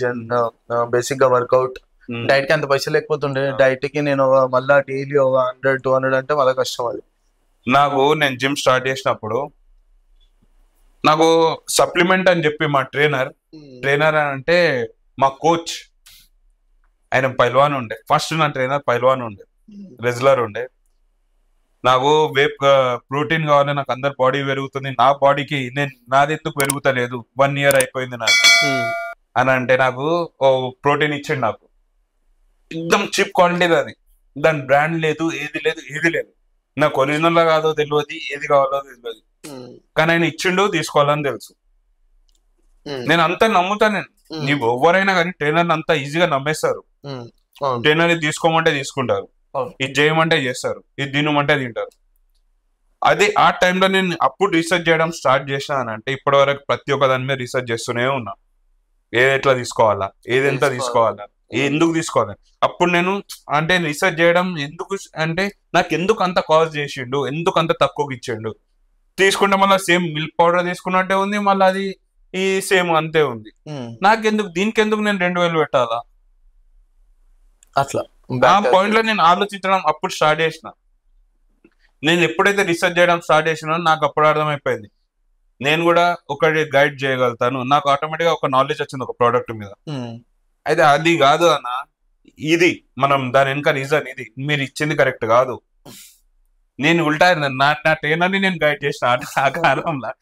బేసిక్గా వర్కౌట్ డైట్కి అంత పైసలు లేకపోతుండే. డైట్కి నేను మళ్ళా డైలీ ఒక హండ్రెడ్ టూ హండ్రెడ్ అంటే మళ్ళీ కష్టం అది.
నాకు నేను జిమ్ స్టార్ట్ చేసినప్పుడు నాకు సప్లిమెంట్ అని చెప్పి మా ట్రైనర్ ట్రైనర్ అని అంటే మా కోచ్ ఆయన పైల్వాన్ ఉండే. ఫస్ట్ నా ట్రైనర్ పైల్వాన్ ఉండే. రెగ్యులర్ ఉండే. నాకు వేప్ ప్రోటీన్ కావాలి నాకు అందరి బాడీ పెరుగుతుంది. నా బాడీకి నేను నాది ఎందుకు పెరుగుతలేదు? వన్ ఇయర్ అయిపోయింది నాకు. అని అంటే నాకు ఓ ప్రోటీన్ ఇచ్చిండు నాకు. ఎక్దమ్ చీప్ క్వాలిటీ అది. దాని బ్రాండ్ లేదు ఏది లేదు ఏది లేదు. నాకు ఒరిజినల్ కాదో తెలియదు ఏది కావాలో తెలియదు కానీ ఆయన ఇచ్చిండు తీసుకోవాలని తెలుసు. నేను అంతా నమ్ముతా నేను. నీవు ఎవరైనా కానీ ట్రైనర్ అంతా ఈజీగా నమ్మేస్తారు. ట్రైనర్ తీసుకోమంటే తీసుకుంటారు. ఇది చేయమంటే చేస్తారు. ఇది తినమంటే తింటారు. అదే ఆ టైంలో నేను అప్పుడు రీసెర్చ్ చేయడం స్టార్ట్ చేసినానంటే ఇప్పటి వరకు ప్రతి ఒక్క దాని మీద రీసెర్చ్ చేస్తూనే ఉన్నా. ఏది ఎట్లా తీసుకోవాలా? ఏది ఎంత తీసుకోవాలా. ఏ- ఎందుకు తీసుకోవాలి? అప్పుడు నేను అంటే రీసెర్చ్ చేయడం ఎందుకు అంటే నాకు ఎందుకు అంత కాస్ట్ చేసిండు? ఎందుకు అంత తక్కువకి ఇచ్చిండు? తీసుకుంటే మళ్ళీ సేమ్ మిల్క్ పౌడర్ తీసుకున్నట్టే ఉంది మళ్ళీ అది ఈ సేమ్ అంతే ఉంది. నాకెందుకు? దీనికి ఎందుకు నేను రెండు వేలు పెట్టాలా?
అట్లా.
ఆ పాయింట్లో నేను ఆలోచించడం అప్పుడు స్టార్ట్ చేసిన. నేను ఎప్పుడైతే రీసెర్చ్ చేయడం స్టార్ట్ చేసినా నాకు అప్పుడు అర్థమైపోయింది. నేను కూడా ఒకటి గైడ్ చేయగలుగుతాను. నాకు ఆటోమేటిక్గా ఒక నాలెడ్జ్ వచ్చింది ఒక ప్రోడక్ట్ మీద. అయితే అది కాదు అన్న. ఇది మనం దాని వెనుక రీజన్ ఇది. మీరు ఇచ్చింది కరెక్ట్ కాదు. నేను ఉల్టా నా నా ట్రైనర్ని నేను గైడ్ చేసిన ఆ- కాలంలో.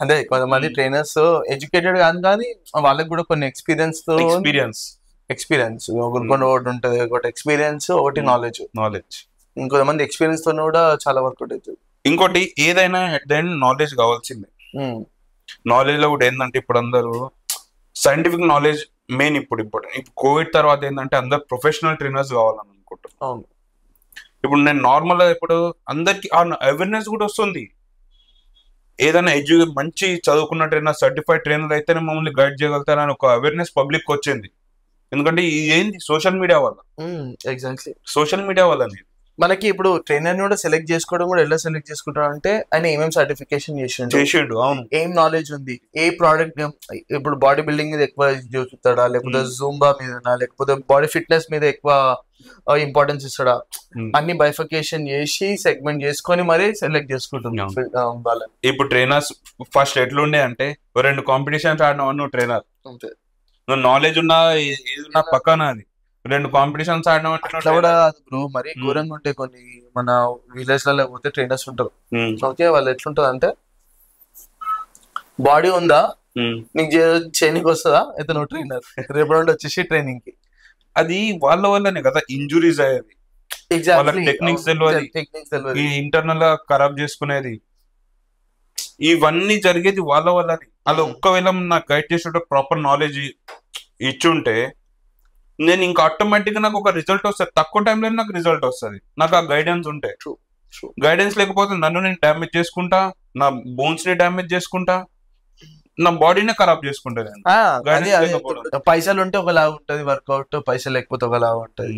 అదే కొంతమంది ట్రైనర్స్ ఎడ్యుకేటెడ్ కాదు కానీ వాళ్ళకి కూడా కొన్ని ఎక్స్పీరియన్స్తో
ఎక్స్పీరియన్స్
ఎక్స్పీరియన్స్. ఒకటి కొన్ని ఒకటి ఉంటుంది ఒకటి ఎక్స్పీరియన్స్ ఒకటి
Hmm.
నాలెడ్జ్
నాలెడ్జ్
ఇంకొంతమంది ఎక్స్పీరియన్స్తో కూడా చాలా వర్కౌట్ అవుతుంది
ఇంకోటి ఏదైనా ద ఎండ్ నాలెడ్జ్ కావాల్సిందే. నాలెడ్జ్లో కూడా ఏంటంటే ఇప్పుడు అందరూ సైంటిఫిక్ నాలెడ్జ్ మెయిన్ ఇప్పుడు ఇంపార్టెంట్ ఇప్పుడు కోవిడ్ తర్వాత ఏంటంటే అందరు ప్రొఫెషనల్ ట్రైనర్స్ కావాలని అనుకుంటారు
అవును.
ఇప్పుడు నేను నార్మల్ ఇప్పుడు అందరికి అవేర్నెస్ కూడా వస్తుంది. ఏదైనా ఎడ్యు మంచి చదువుకున్న ట్రైనర్ సర్టిఫైడ్ ట్రైనర్ అయితేనే మమ్మల్ని గైడ్ చేయగలుగుతారని ఒక అవేర్నెస్ పబ్లిక్ వచ్చింది. ఎందుకంటే ఇది ఏంది? సోషల్ మీడియా వల్ల.
ఎగ్జాక్ట్లీ.
సోషల్ మీడియా వల్ల
మనకి ఇప్పుడు ట్రైనర్ కూడా సెలెక్ట్ చేసుకోవడం కూడా ఎలా సెలెక్ట్ చేసుకుంటారు అంటే ఆయన ఏమేమి సర్టిఫికేషన్ చేసిండు?
చేసిండు అవును.
ఏం నాలెడ్జ్ ఉంది? ఏ ప్రోడక్ట్ ఇప్పుడు బాడీ బిల్డింగ్ మీద ఎక్కువ చూస్తాడా? లేకపోతే. జూంబా మీద లేకపోతే బాడీ ఫిట్నెస్ మీద ఎక్కువ ఇంపార్టెన్స్ ఇస్తాడా. అన్ని బైఫికేషన్ చేసి సెగ్మెంట్ చేసుకొని మరీ సెలెక్ట్ వాళ్ళని.
ఇప్పుడు ట్రైనర్స్ ఫస్ట్ ఎట్లుండే అంటే రెండు కాంపిటీషన్స్ ఆడినావు నువ్వు ట్రైనర్. నువ్వు నాలెడ్జ్ ఉన్నా ఏది ఉన్నా పక్కన అది. రెండు కాంపిటీషన్స్ ఆడినావు అంటే
అట్లా కూడా బ్రో మరి
Hmm.
ఘోరంగా ఉంటాయి కొన్ని మన విలేజ్లలో పోతే ట్రైనర్స్ ఉంటారు. ఓకే వాళ్ళు ఎట్లుంటది అంటే బాడీ ఉందా?
ఉమ్.
నీకు చేయనికి వస్తుందా? అయితే నువ్వు ట్రైనర్ రేపు నుండి వచ్చేసి ట్రైనింగ్కి.
అది వాళ్ళ వల్లనే కదా ఇంజురీస్ అయ్యేది.
టెక్నిక్స్ తెలియదు
ఇంటర్నల్గా ఖరాబ్ చేసుకునేది. ఇవన్నీ జరిగేది వాళ్ళ వల్లనే. అది
Hmm.
ఒక్కవేళ నాకు గైడ్ చేసేట ప్రాపర్ నాలెడ్జ్ ఇచ్చుంటే నేను ఇంకా ఆటోమేటిక్గా నాకు ఒక రిజల్ట్ వస్తుంది. తక్కువ టైంలో నాకు రిజల్ట్ వస్తుంది. నాకు ఆ గైడెన్స్ ఉంటే. గైడెన్స్ లేకపోతే నన్ను నేను డ్యామేజ్ చేసుకుంటా నా బోన్స్ని డ్యామేజ్ చేసుకుంటా నా బాడీనే ఖరాబ్ చేసుకుంటా నేను
ఆ,
Guidance
అదే అదే.
లేకపోవడం.
పైసలు ఉంటే ఒకలాగా ఉంటది వర్కౌట్ పైసలు లేకపోతే ఒకలాగా ఉంటది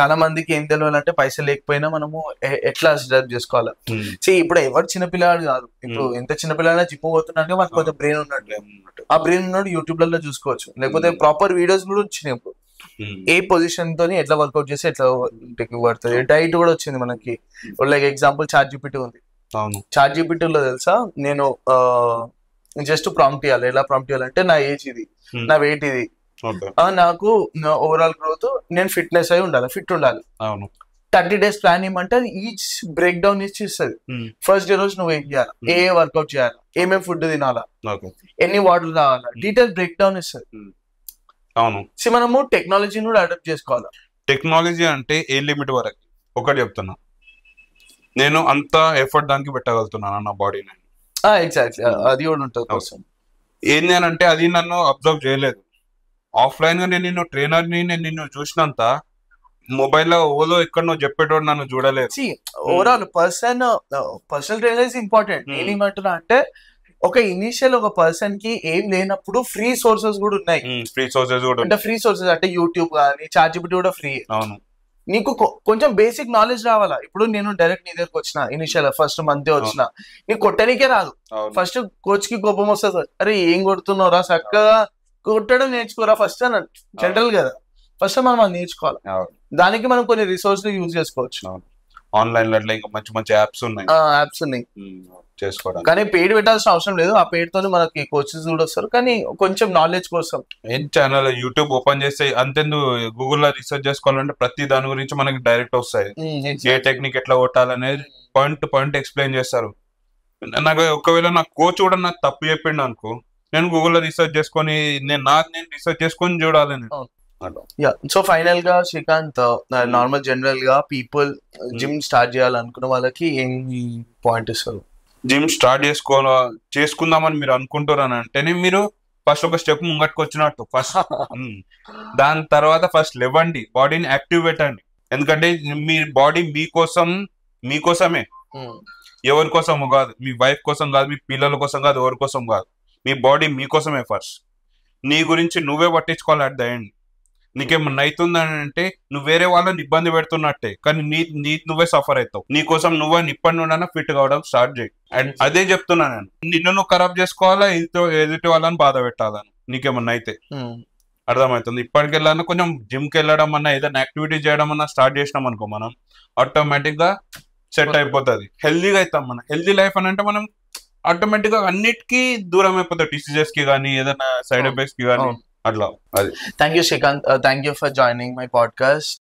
చాలా మందికి ఏం తెలియాలంటే పైసలు లేకపోయినా మనము ఎట్లా స్టెప్ చేసుకోవాలి. See, ఇప్పుడు ఎవరు చిన్నపిల్లాడు కాదు. ఇప్పుడు. ఎంత చిన్నపిల్లగా జిమ్ పోతున్నాడు మనకు కొంచెం బ్రెయిన్ ఉన్నట్టు. ఆ బ్రెయిన్ ఉన్నాడు యూట్యూబ్లలో చూసుకోవచ్చు. లేకపోతే. ప్రాపర్ వీడియోస్ కూడా వచ్చినాయి ఇప్పుడు. ఏ పొజిషన్ తోని ఎట్లా వర్కౌట్ చేస్తే ఎట్లా పడుతుంది డైట్ కూడా వచ్చింది మనకి. లైక్ ఎగ్జాంపుల్ చార్ట్ జీపీటీ ఉంది. చార్ట్ జీపీటీలో తెలుసా? నేను జస్ట్ ప్రాంప్ట్ ఇవ్వాలి ఎలా ప్రాంప్ట్ ఇవ్వాలంటే నా ఏజ్ ఇది. నా వెయిట్ ఇది. నాకు ఓవరాల్ గ్రోత్ నేను ఫిట్నెస్ అయి ఉండాలి ఫిట్ ఉండాలి.
అవును.
థర్టీ డేస్ ప్లాన్ ఏమంటే ఈచ్ బ్రేక్ డౌన్ ఇచ్చి ఇస్తుంది
Hmm.
ఫస్ట్ డే రోజు నువ్వు ఏం చేయాలి ఏ ఏ వర్కౌట్ చేయాలి? ఏమేమి ఫుడ్ తినాలా? ఎన్ని వాటర్ తాగాలా డీటెయిల్ బ్రేక్ డౌన్ ఇస్తుంది.
అవును.
సో మనము టెక్నాలజీని కూడా అడాప్ట్ చేసుకోవాలి.
టెక్నాలజీ అంటే ఏ లిమిట్ వరకు? ఒకటి చెప్తున్నా. నేను అంత ఎఫర్ట్ దానికి పెట్టగలుగుతున్నాను నా బాడీని
ఎగ్జాక్ట్లీ అది కూడా ఉంటుంది
ఏంది అని అంటే అది నన్ను అబ్జర్వ్ చేయలేదు. ఆఫ్లైన్గా నేను నిన్ను ట్రైనర్ని నేను నిన్ను చూసినంత మొబైల్లో ఓలో ఎక్కడ నువ్వు చెప్పేటోడు నన్ను చూడలేదు.
Overall person personal trainer is important. నేను ఏమంటున్నా అంటే ఒక ఇనిషియల్ ఒక పర్సన్కి ఏం లేనప్పుడు ఫ్రీ సోర్సెస్ కూడా ఉన్నాయి.
ఫ్రీ సోర్సెస్ కూడా
అంటే. ఫ్రీ సోర్సెస్ అంటే యూట్యూబ్ కానీ జీపీటీ కూడా ఫ్రీ.
అవును.
నీకు కొంచెం బేసిక్ నాలెడ్జ్ రావాలా? ఇప్పుడు నేను డైరెక్ట్ నీ దగ్గరకు వచ్చిన ఇనిషియల్ ఫస్ట్ మంత్ వచ్చిన. నీకు కొట్టడానికే రాదు. ఫస్ట్ కోచ్కి కోపం వస్తుంది. అరే ఏం కొడుతున్నావురా? చక్కగా కొట్టడం నేర్చుకోరా ఫస్ట్ అని జనరల్ కదా. ఫస్ట్ మనం అది నేర్చుకోవాలి. దానికి మనం కొన్ని రిసోర్స్ యూజ్ చేసుకోవచ్చు.
ఆన్లైన్లో ఇంకా మంచి మంచి యాప్స్ ఉన్నాయి.
యాప్స్ ఉన్నాయి.
ఉమ్, చేసుకోవడానికి.
కానీ పెయిడ్ పెట్టాల్సిన అవసరం లేదు. ఆ తోనే మనకి కోచెస్ కూడా వస్తారు. కానీ కొంచెం నాలెడ్జ్ కోసం.
ఏం ఛానల్ యూట్యూబ్ ఓపెన్ చేస్తే అంతెందు గూగుల్లో రీసెర్చ్ చేసుకోవాలంటే ప్రతి దాని గురించి మనకి డైరెక్ట్ వస్తాయి. ఏ టెక్నిక్ ఎట్లా కొట్టాలనేది పాయింట్ టు పాయింట్ ఎక్స్ప్లెయిన్ చేస్తారు. నాకు ఒకవేళ నా కోచ్ కూడా నాకు తప్పు చెప్పిండు అనుకో నేను గూగుల్లో రీసెర్చ్ చేసుకొని నేను నాకు నేను రీసెర్చ్ చేసుకొని చూడాలి నేను.
యా సో ఫైనల్గా శ్రీకాంత్ నార్మల్ జనరల్గా పీపుల్ జిమ్ స్టార్ట్ చేయాలనుకున్న వాళ్ళకి ఏమి పాయింట్ ఇస్తారు?
జిమ్ స్టార్ట్ చేసుకో చేసుకుందామని మీరు అనుకుంటారని అంటేనే మీరు ఫస్ట్ ఒక స్టెప్ ముంగట్టుకు వచ్చినట్టు ఫస్ట్ దాని తర్వాత ఫస్ట్ లేవండి. బాడీని యాక్టివ్ పెట్టండి. ఎందుకంటే మీ బాడీ మీకోసం మీకోసమే. ఎవరి కోసం కాదు. మీ వైఫ్ కోసం కాదు మీ పిల్లల కోసం కాదు ఎవరి కోసం కాదు. మీ బాడీ మీకోసమే ఫస్ట్ నీ గురించి నువ్వే పట్టించుకోవాలి అట్ ద ఎండ్. నీకేమన్నా అవుతుందని అంటే నువ్వు వేరే వాళ్ళని ఇబ్బంది పెడుతున్నట్టే కానీ నీ నీ నువ్వే సఫర్ అవుతావు. నీ కోసం నువ్వే ఇప్పటి నుండి ఫిట్ కావడం స్టార్ట్ చేయి. అండ్ అదే చెప్తున్నా నేను. నిన్ను నువ్వు ఖరాబ్ చేసుకోవాలా ఎదుటి ఎదుటి వాళ్ళని బాధ పెట్టాలని నీకేమన్నా అయితే అర్థమవుతుంది? ఇప్పటికెళ్ళాను కొంచెం జిమ్కి వెళ్ళడం అన్నా ఏదైనా యాక్టివిటీ చేయడం అన్నా స్టార్ట్ చేసినాం అనుకో మనం ఆటోమేటిక్గా సెట్ అయిపోతుంది. హెల్దీగా అవుతాం మనం. హెల్దీ లైఫ్ అని అంటే మనం ఆటోమేటిక్గా అన్నిటికీ దూరం అయిపోతాం డిసీజెస్కి కానీ ఏదైనా సైడ్
అవును.
ఎఫెక్ట్స్కి కానీ
అవును.
అట్లా అది.
Thank you Srikanth thank you for joining my podcast